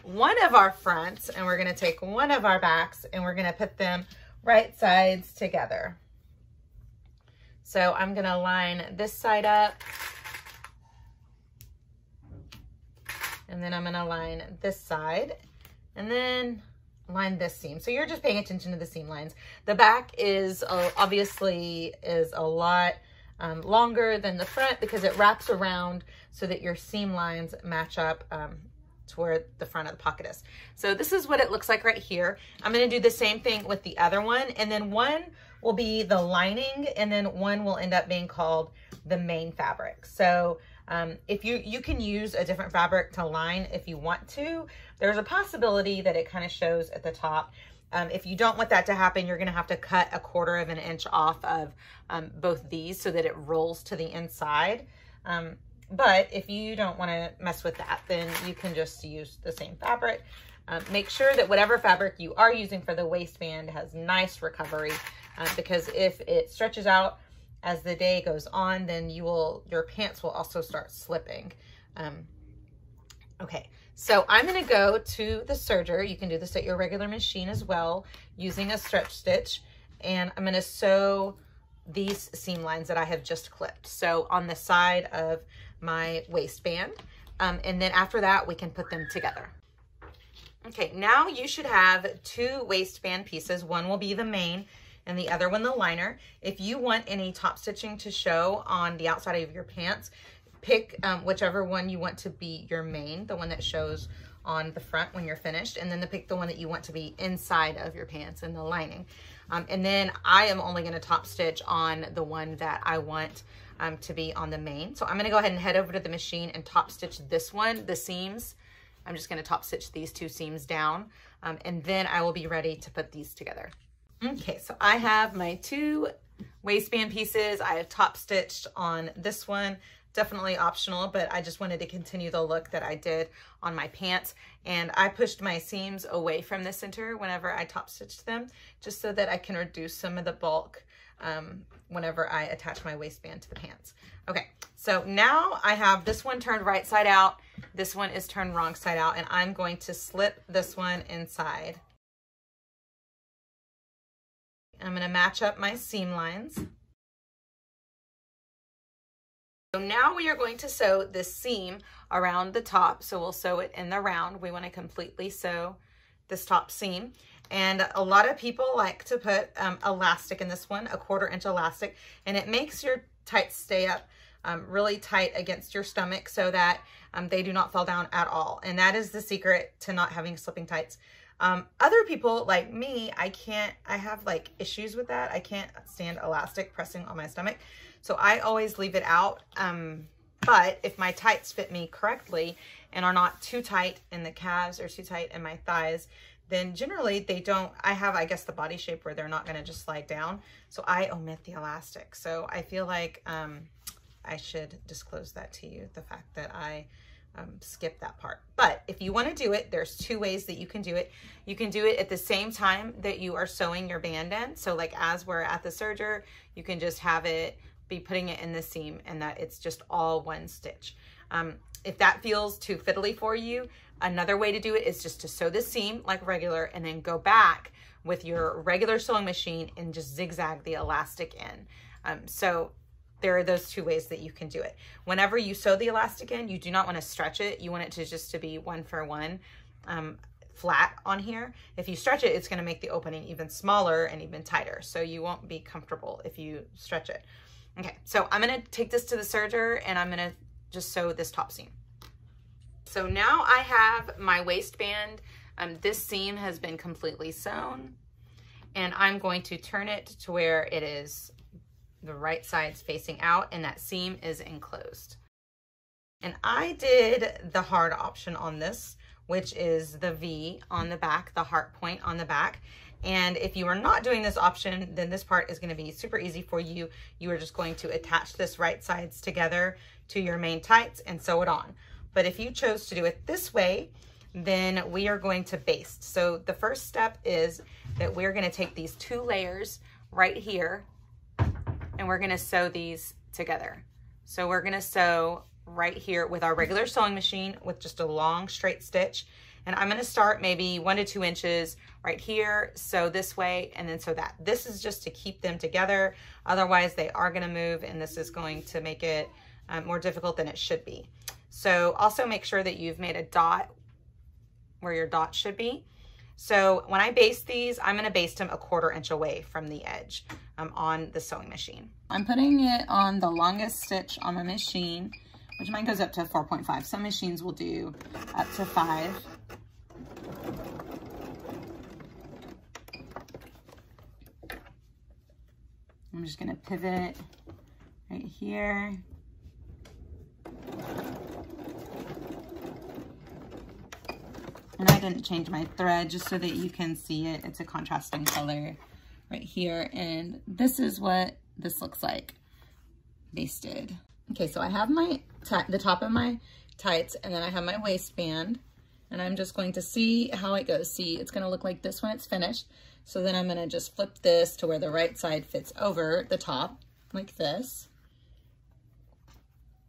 one of our fronts and we're gonna take one of our backs and we're gonna put them right sides together. So I'm gonna line this side up and then I'm gonna line this side and then line this seam. So you're just paying attention to the seam lines. The back is uh, obviously is a lot um, longer than the front because it wraps around so that your seam lines match up um, to where the front of the pocket is. So this is what it looks like right here. I'm gonna do the same thing with the other one and then one will be the lining and then one will end up being called the main fabric. So um, if you, you can use a different fabric to line if you want to, there's a possibility that it kind of shows at the top. Um, if you don't want that to happen, you're gonna have to cut a quarter of an inch off of um, both these so that it rolls to the inside. But if you don't wanna mess with that, then you can just use the same fabric. Um, make sure that whatever fabric you are using for the waistband has nice recovery uh, because if it stretches out as the day goes on, then you will, your pants will also start slipping. Um, okay, so I'm gonna go to the serger. You can do this at your regular machine as well, using a stretch stitch. And I'm gonna sew these seam lines that I have just clipped. So on the side of my waistband. Um, and then after that, we can put them together. Okay, now you should have two waistband pieces. One will be the main and the other one the liner. If you want any top stitching to show on the outside of your pants, pick um, whichever one you want to be your main, the one that shows on the front when you're finished, and then to pick the one that you want to be inside of your pants in the lining. Um, and then I am only gonna top stitch on the one that I want um, to be on the main. So I'm gonna go ahead and head over to the machine and top stitch this one, the seams. I'm just gonna top stitch these two seams down, um, and then I will be ready to put these together. Okay, so I have my two waistband pieces. I have top stitched on this one definitely optional, but I just wanted to continue the look that I did on my pants. And I pushed my seams away from the center whenever I top stitched them, just so that I can reduce some of the bulk um, whenever I attach my waistband to the pants. Okay, so now I have this one turned right side out. This one is turned wrong side out, and I'm going to slip this one inside. I'm gonna match up my seam lines. So now we are going to sew this seam around the top. So we'll sew it in the round. We want to completely sew this top seam. And a lot of people like to put um, elastic in this one, a quarter inch elastic, and it makes your tights stay up um, really tight against your stomach so that um, they do not fall down at all. And that is the secret to not having slipping tights. Um, other people like me, I can't, I have like issues with that. I can't stand elastic pressing on my stomach. So I always leave it out. Um, but if my tights fit me correctly and are not too tight in the calves or too tight in my thighs, then generally they don't, I have, I guess, the body shape where they're not going to just slide down. So I omit the elastic. So I feel like um, I should disclose that to you, the fact that I um, skip that part. But if you want to do it, there's two ways that you can do it. You can do it at the same time that you are sewing your band in. So like as we're at the serger, you can just have it be putting it in the seam and that it's just all one stitch. Um, if that feels too fiddly for you, another way to do it is just to sew the seam like regular and then go back with your regular sewing machine and just zigzag the elastic in. Um, so there are those two ways that you can do it. Whenever you sew the elastic in, you do not want to stretch it. You want it to just to be one for one um, flat on here. If you stretch it, it's going to make the opening even smaller and even tighter. So you won't be comfortable if you stretch it. Okay, so I'm gonna take this to the serger and I'm gonna just sew this top seam. So now I have my waistband. Um, this seam has been completely sewn and I'm going to turn it to where it is the right side's facing out and that seam is enclosed. And I did the hard option on this, which is the V on the back, the heart point on the back. And if you are not doing this option, then this part is gonna be super easy for you. You are just going to attach this right sides together to your main tights and sew it on. But if you chose to do it this way, then we are going to baste. So the first step is that we're gonna take these two layers right here and we're gonna sew these together. So we're gonna sew right here with our regular sewing machine with just a long straight stitch. And I'm gonna start maybe one to two inches right here, sew this way, and then sew that. This is just to keep them together. Otherwise, they are gonna move, and this is going to make it um, more difficult than it should be. So also make sure that you've made a dot where your dot should be. So when I baste these, I'm gonna baste them a quarter inch away from the edge um, on the sewing machine. I'm putting it on the longest stitch on my machine, which mine goes up to 4.5. Some machines will do up to five. I'm just gonna pivot right here. And I didn't change my thread just so that you can see it. It's a contrasting color right here. And this is what this looks like basted. Okay, so I have my the top of my tights and then I have my waistband and I'm just going to see how it goes. See, it's gonna look like this when it's finished. So then I'm gonna just flip this to where the right side fits over the top like this.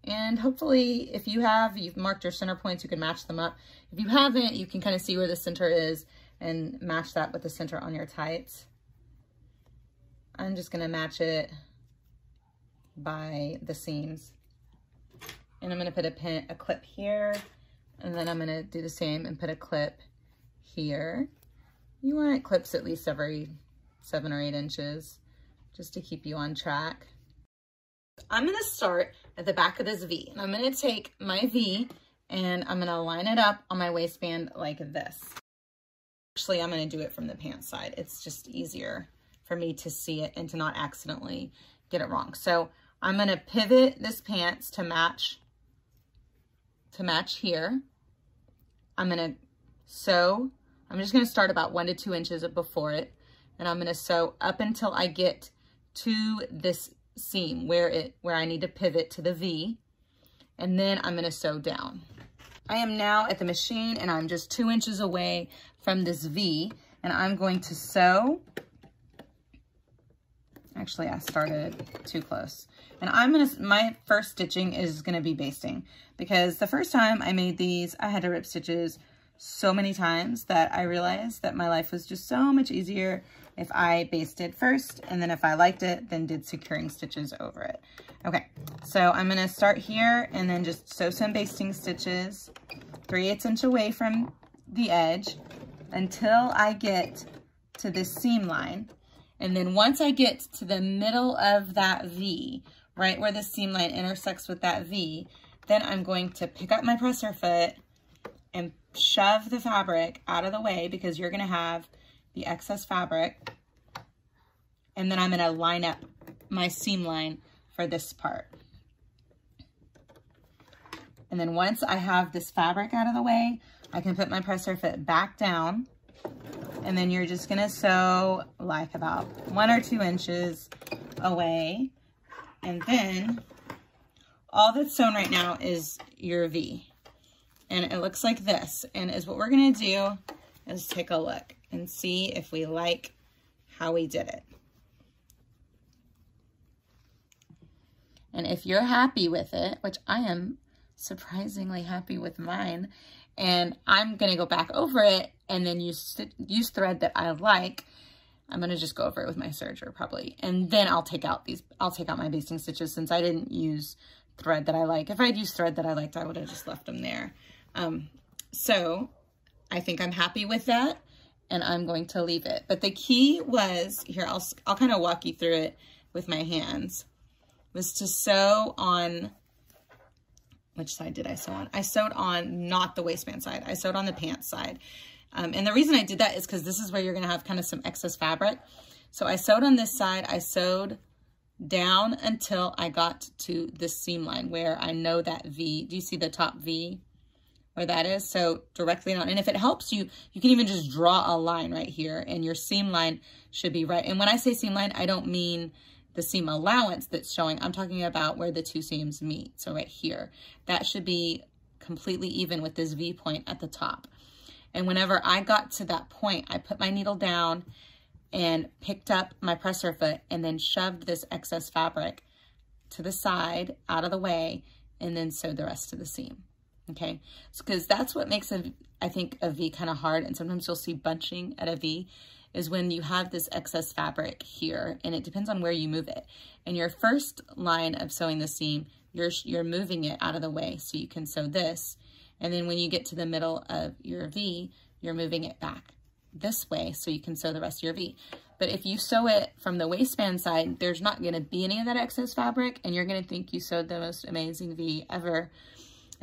And hopefully if you have, you've marked your center points, you can match them up. If you haven't, you can kind of see where the center is and match that with the center on your tights. I'm just gonna match it by the seams. And I'm gonna put a pin, a clip here, and then I'm gonna do the same and put a clip here. You want clips at least every seven or eight inches, just to keep you on track. I'm gonna start at the back of this V, and I'm gonna take my V and I'm gonna line it up on my waistband like this. Actually, I'm gonna do it from the pants side. It's just easier for me to see it and to not accidentally get it wrong. So I'm gonna pivot this pants to match, to match here. I'm gonna sew, I'm just gonna start about one to two inches before it, and I'm gonna sew up until I get to this seam where it where I need to pivot to the V, and then I'm gonna sew down. I am now at the machine and I'm just two inches away from this V, and I'm going to sew Actually, I started too close. And I'm gonna, my first stitching is gonna be basting because the first time I made these, I had to rip stitches so many times that I realized that my life was just so much easier if I basted first and then if I liked it, then did securing stitches over it. Okay, so I'm gonna start here and then just sew some basting stitches 3 8 inch away from the edge until I get to this seam line and then once I get to the middle of that V, right where the seam line intersects with that V, then I'm going to pick up my presser foot and shove the fabric out of the way because you're gonna have the excess fabric. And then I'm gonna line up my seam line for this part. And then once I have this fabric out of the way, I can put my presser foot back down and then you're just gonna sew like about one or two inches away. And then all that's sewn right now is your V. And it looks like this. And is what we're gonna do is take a look and see if we like how we did it. And if you're happy with it, which I am surprisingly happy with mine, and I'm going to go back over it and then use, use thread that I like. I'm going to just go over it with my serger probably. And then I'll take out these, I'll take out my basting stitches since I didn't use thread that I like. If I'd used thread that I liked, I would have just left them there. Um, so I think I'm happy with that and I'm going to leave it. But the key was, here, I'll, I'll kind of walk you through it with my hands, was to sew on which side did I sew on? I sewed on not the waistband side. I sewed on the pants side. Um, and the reason I did that is because this is where you're going to have kind of some excess fabric. So I sewed on this side. I sewed down until I got to this seam line where I know that V. Do you see the top V where that is? So directly on. And if it helps you, you can even just draw a line right here and your seam line should be right. And when I say seam line, I don't mean the seam allowance that's showing, I'm talking about where the two seams meet. So right here, that should be completely even with this V point at the top. And whenever I got to that point, I put my needle down and picked up my presser foot and then shoved this excess fabric to the side out of the way and then sewed the rest of the seam. Okay, because that's what makes a, I think a V kind of hard. And sometimes you'll see bunching at a V is when you have this excess fabric here, and it depends on where you move it. In your first line of sewing the seam, you're, you're moving it out of the way so you can sew this. And then when you get to the middle of your V, you're moving it back this way so you can sew the rest of your V. But if you sew it from the waistband side, there's not gonna be any of that excess fabric and you're gonna think you sewed the most amazing V ever.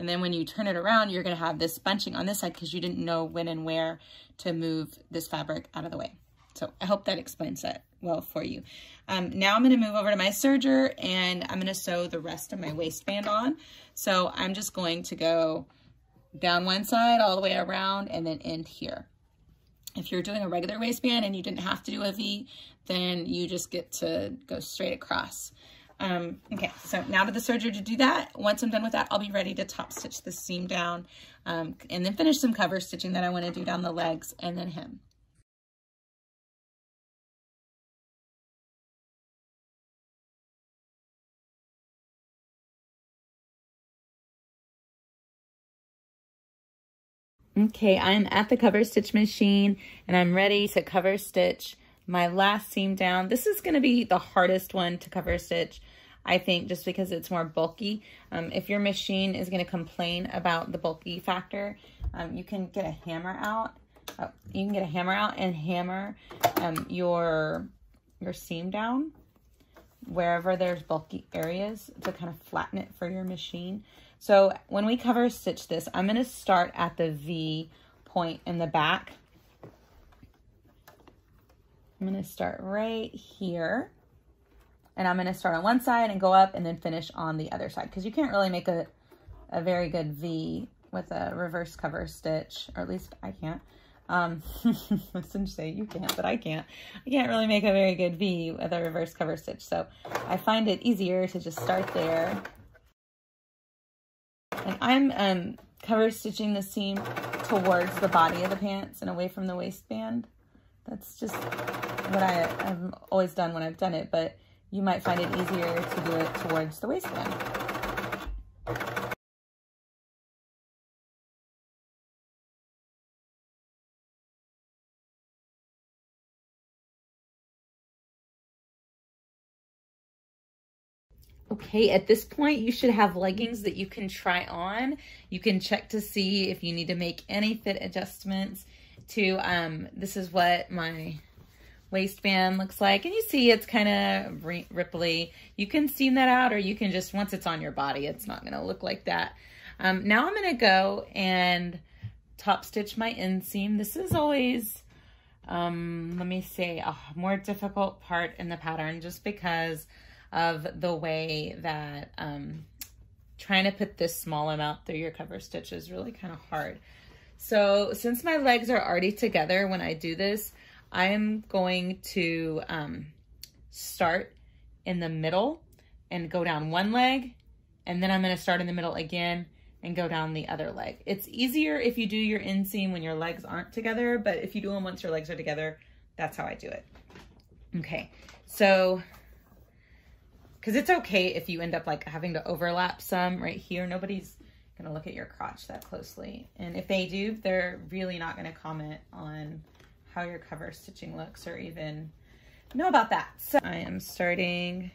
And then when you turn it around, you're gonna have this bunching on this side because you didn't know when and where to move this fabric out of the way. So I hope that explains that well for you. Um, now I'm going to move over to my serger and I'm going to sew the rest of my waistband on. So I'm just going to go down one side all the way around and then end here. If you're doing a regular waistband and you didn't have to do a V, then you just get to go straight across. Um, okay, so now to the serger to do that. Once I'm done with that, I'll be ready to top stitch the seam down um, and then finish some cover stitching that I want to do down the legs and then hem. Okay, I'm at the cover stitch machine and I'm ready to cover stitch my last seam down. This is going to be the hardest one to cover stitch, I think, just because it's more bulky. Um, if your machine is going to complain about the bulky factor, um, you can get a hammer out. Oh, you can get a hammer out and hammer um, your, your seam down wherever there's bulky areas to kind of flatten it for your machine. So when we cover stitch this, I'm going to start at the V point in the back. I'm going to start right here. And I'm going to start on one side and go up and then finish on the other side because you can't really make a, a very good V with a reverse cover stitch, or at least I can't. Um, shouldn't say you can't, but I can't. I can't really make a very good V with a reverse cover stitch, so I find it easier to just start there. And I'm um, cover stitching the seam towards the body of the pants and away from the waistband. That's just what I, I've always done when I've done it, but you might find it easier to do it towards the waistband. Okay, at this point, you should have leggings that you can try on. You can check to see if you need to make any fit adjustments to, um, this is what my waistband looks like. And you see it's kind of ripply. You can seam that out or you can just, once it's on your body, it's not going to look like that. Um, now I'm going to go and top stitch my inseam. This is always, um, let me say, a more difficult part in the pattern just because of the way that um, trying to put this small amount through your cover stitch is really kind of hard. So since my legs are already together when I do this, I am going to um, start in the middle and go down one leg, and then I'm going to start in the middle again and go down the other leg. It's easier if you do your inseam when your legs aren't together, but if you do them once your legs are together, that's how I do it. Okay, so because it's okay if you end up like having to overlap some right here. Nobody's to look at your crotch that closely. And if they do, they're really not to comment on how your cover stitching looks or even know about that. So I am starting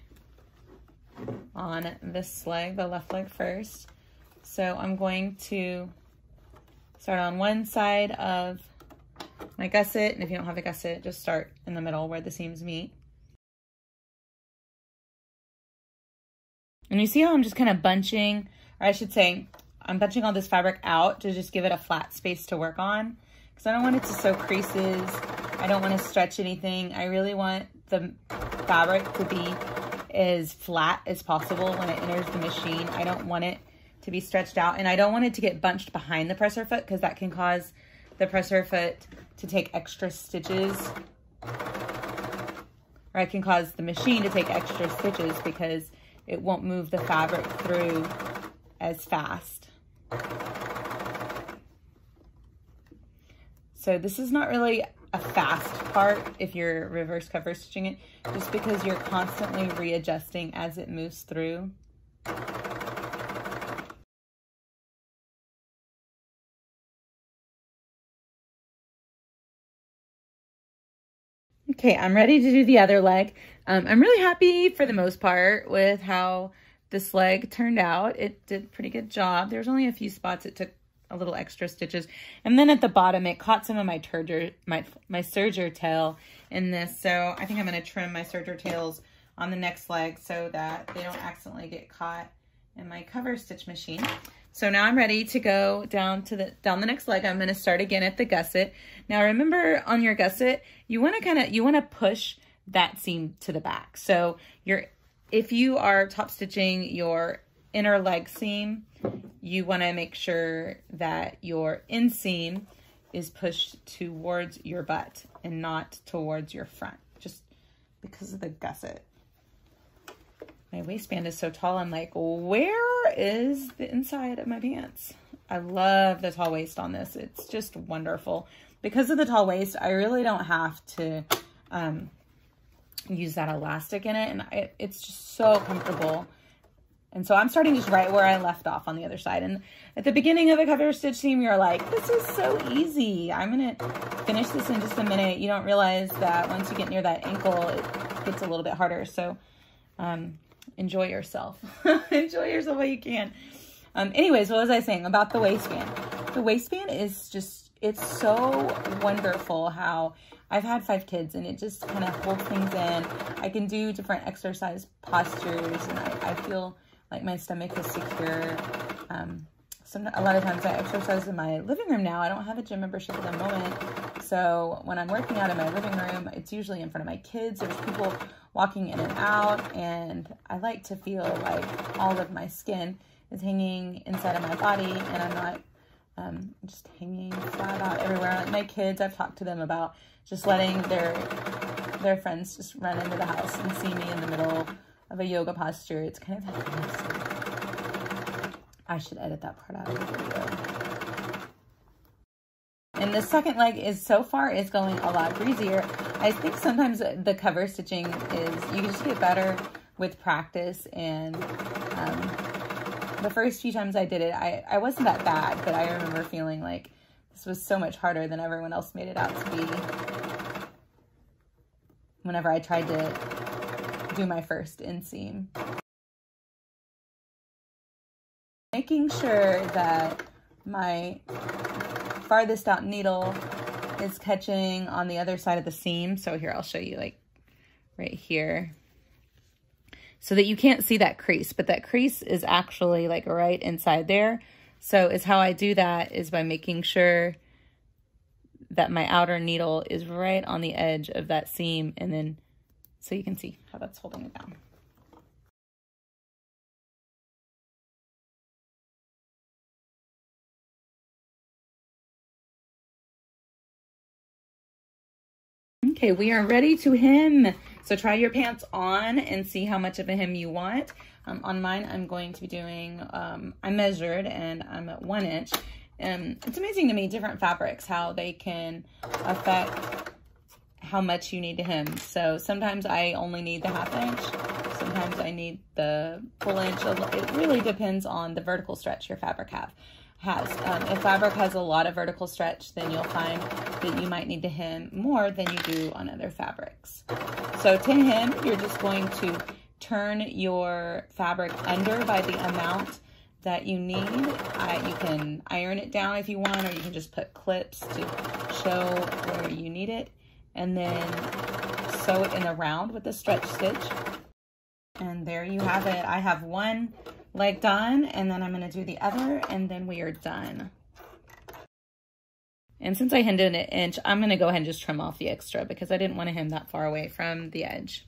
on this leg, the left leg first. So I'm going to start on one side of my gusset. And if you don't have a gusset, just start in the middle where the seams meet. And you see how I'm just kind of bunching, or I should say, I'm bunching all this fabric out to just give it a flat space to work on. Because I don't want it to sew creases. I don't want to stretch anything. I really want the fabric to be as flat as possible when it enters the machine. I don't want it to be stretched out. And I don't want it to get bunched behind the presser foot because that can cause the presser foot to take extra stitches. Or I can cause the machine to take extra stitches because it won't move the fabric through as fast. So this is not really a fast part if you're reverse cover stitching it, just because you're constantly readjusting as it moves through. Okay, I'm ready to do the other leg. Um, I'm really happy for the most part with how this leg turned out. It did pretty good job. There's only a few spots it took a little extra stitches. And then at the bottom, it caught some of my turger, my, my serger tail in this. So I think I'm going to trim my serger tails on the next leg so that they don't accidentally get caught in my cover stitch machine. So now I'm ready to go down to the down the next leg. I'm going to start again at the gusset. Now remember on your gusset, you want to kind of you want to push that seam to the back. So you're if you are top stitching your inner leg seam, you want to make sure that your inseam is pushed towards your butt and not towards your front, just because of the gusset my waistband is so tall. I'm like, where is the inside of my pants? I love the tall waist on this. It's just wonderful. Because of the tall waist, I really don't have to um, use that elastic in it. And I, it's just so comfortable. And so I'm starting just right where I left off on the other side. And at the beginning of a cover stitch seam, you're like, this is so easy. I'm to finish this in just a minute. You don't realize that once you get near that ankle, it gets a little bit harder. So um, enjoy yourself. enjoy yourself while you can. Um, anyways, what was I saying about the waistband? The waistband is just, it's so wonderful how I've had five kids and it just kind of holds things in. I can do different exercise postures and I, I feel like my stomach is secure. Um, some, a lot of times I exercise in my living room now. I don't have a gym membership at the moment. So when I'm working out in my living room, it's usually in front of my kids. There's people walking in and out and I like to feel like all of my skin is hanging inside of my body and I'm not um, just hanging flat out everywhere. Like my kids, I've talked to them about just letting their their friends just run into the house and see me in the middle of a yoga posture. It's kind of I should edit that part out. And the second leg is so far is going a lot breezier. I think sometimes the cover stitching is, you can just get better with practice and um, the first few times I did it, I, I wasn't that bad, but I remember feeling like this was so much harder than everyone else made it out to be whenever I tried to do my first inseam. Making sure that my farthest out needle is catching on the other side of the seam. So here, I'll show you like right here so that you can't see that crease, but that crease is actually like right inside there. So is how I do that is by making sure that my outer needle is right on the edge of that seam and then so you can see how that's holding it down. Okay, we are ready to hem. So try your pants on and see how much of a hem you want. Um, on mine, I'm going to be doing, um, I measured and I'm at one inch. And it's amazing to me, different fabrics, how they can affect how much you need to hem. So sometimes I only need the half inch. Sometimes I need the full inch. It really depends on the vertical stretch your fabric have has. Um, if fabric has a lot of vertical stretch, then you'll find that you might need to hem more than you do on other fabrics. So to hem, you're just going to turn your fabric under by the amount that you need. Uh, you can iron it down if you want, or you can just put clips to show where you need it. And then sew it in a round with a stretch stitch. And there you have it. I have one leg done and then I'm to do the other and then we are done. And since I hemmed in an inch, I'm to go ahead and just trim off the extra because I didn't want to hem that far away from the edge.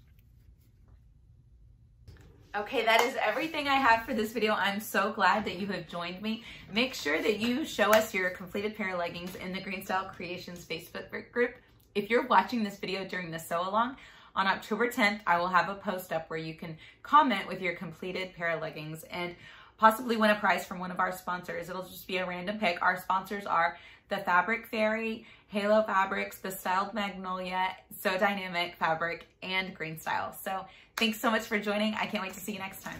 Okay, that is everything I have for this video. I'm so glad that you have joined me. Make sure that you show us your completed pair of leggings in the Greenstyle Creations Facebook group. If you're watching this video during the sew along, on October 10th, I will have a post up where you can comment with your completed pair of leggings and possibly win a prize from one of our sponsors. It'll just be a random pick. Our sponsors are the Fabric Fairy, Halo Fabrics, the Styled Magnolia, So Dynamic Fabric, and Greenstyle. So thanks so much for joining. I can't wait to see you next time.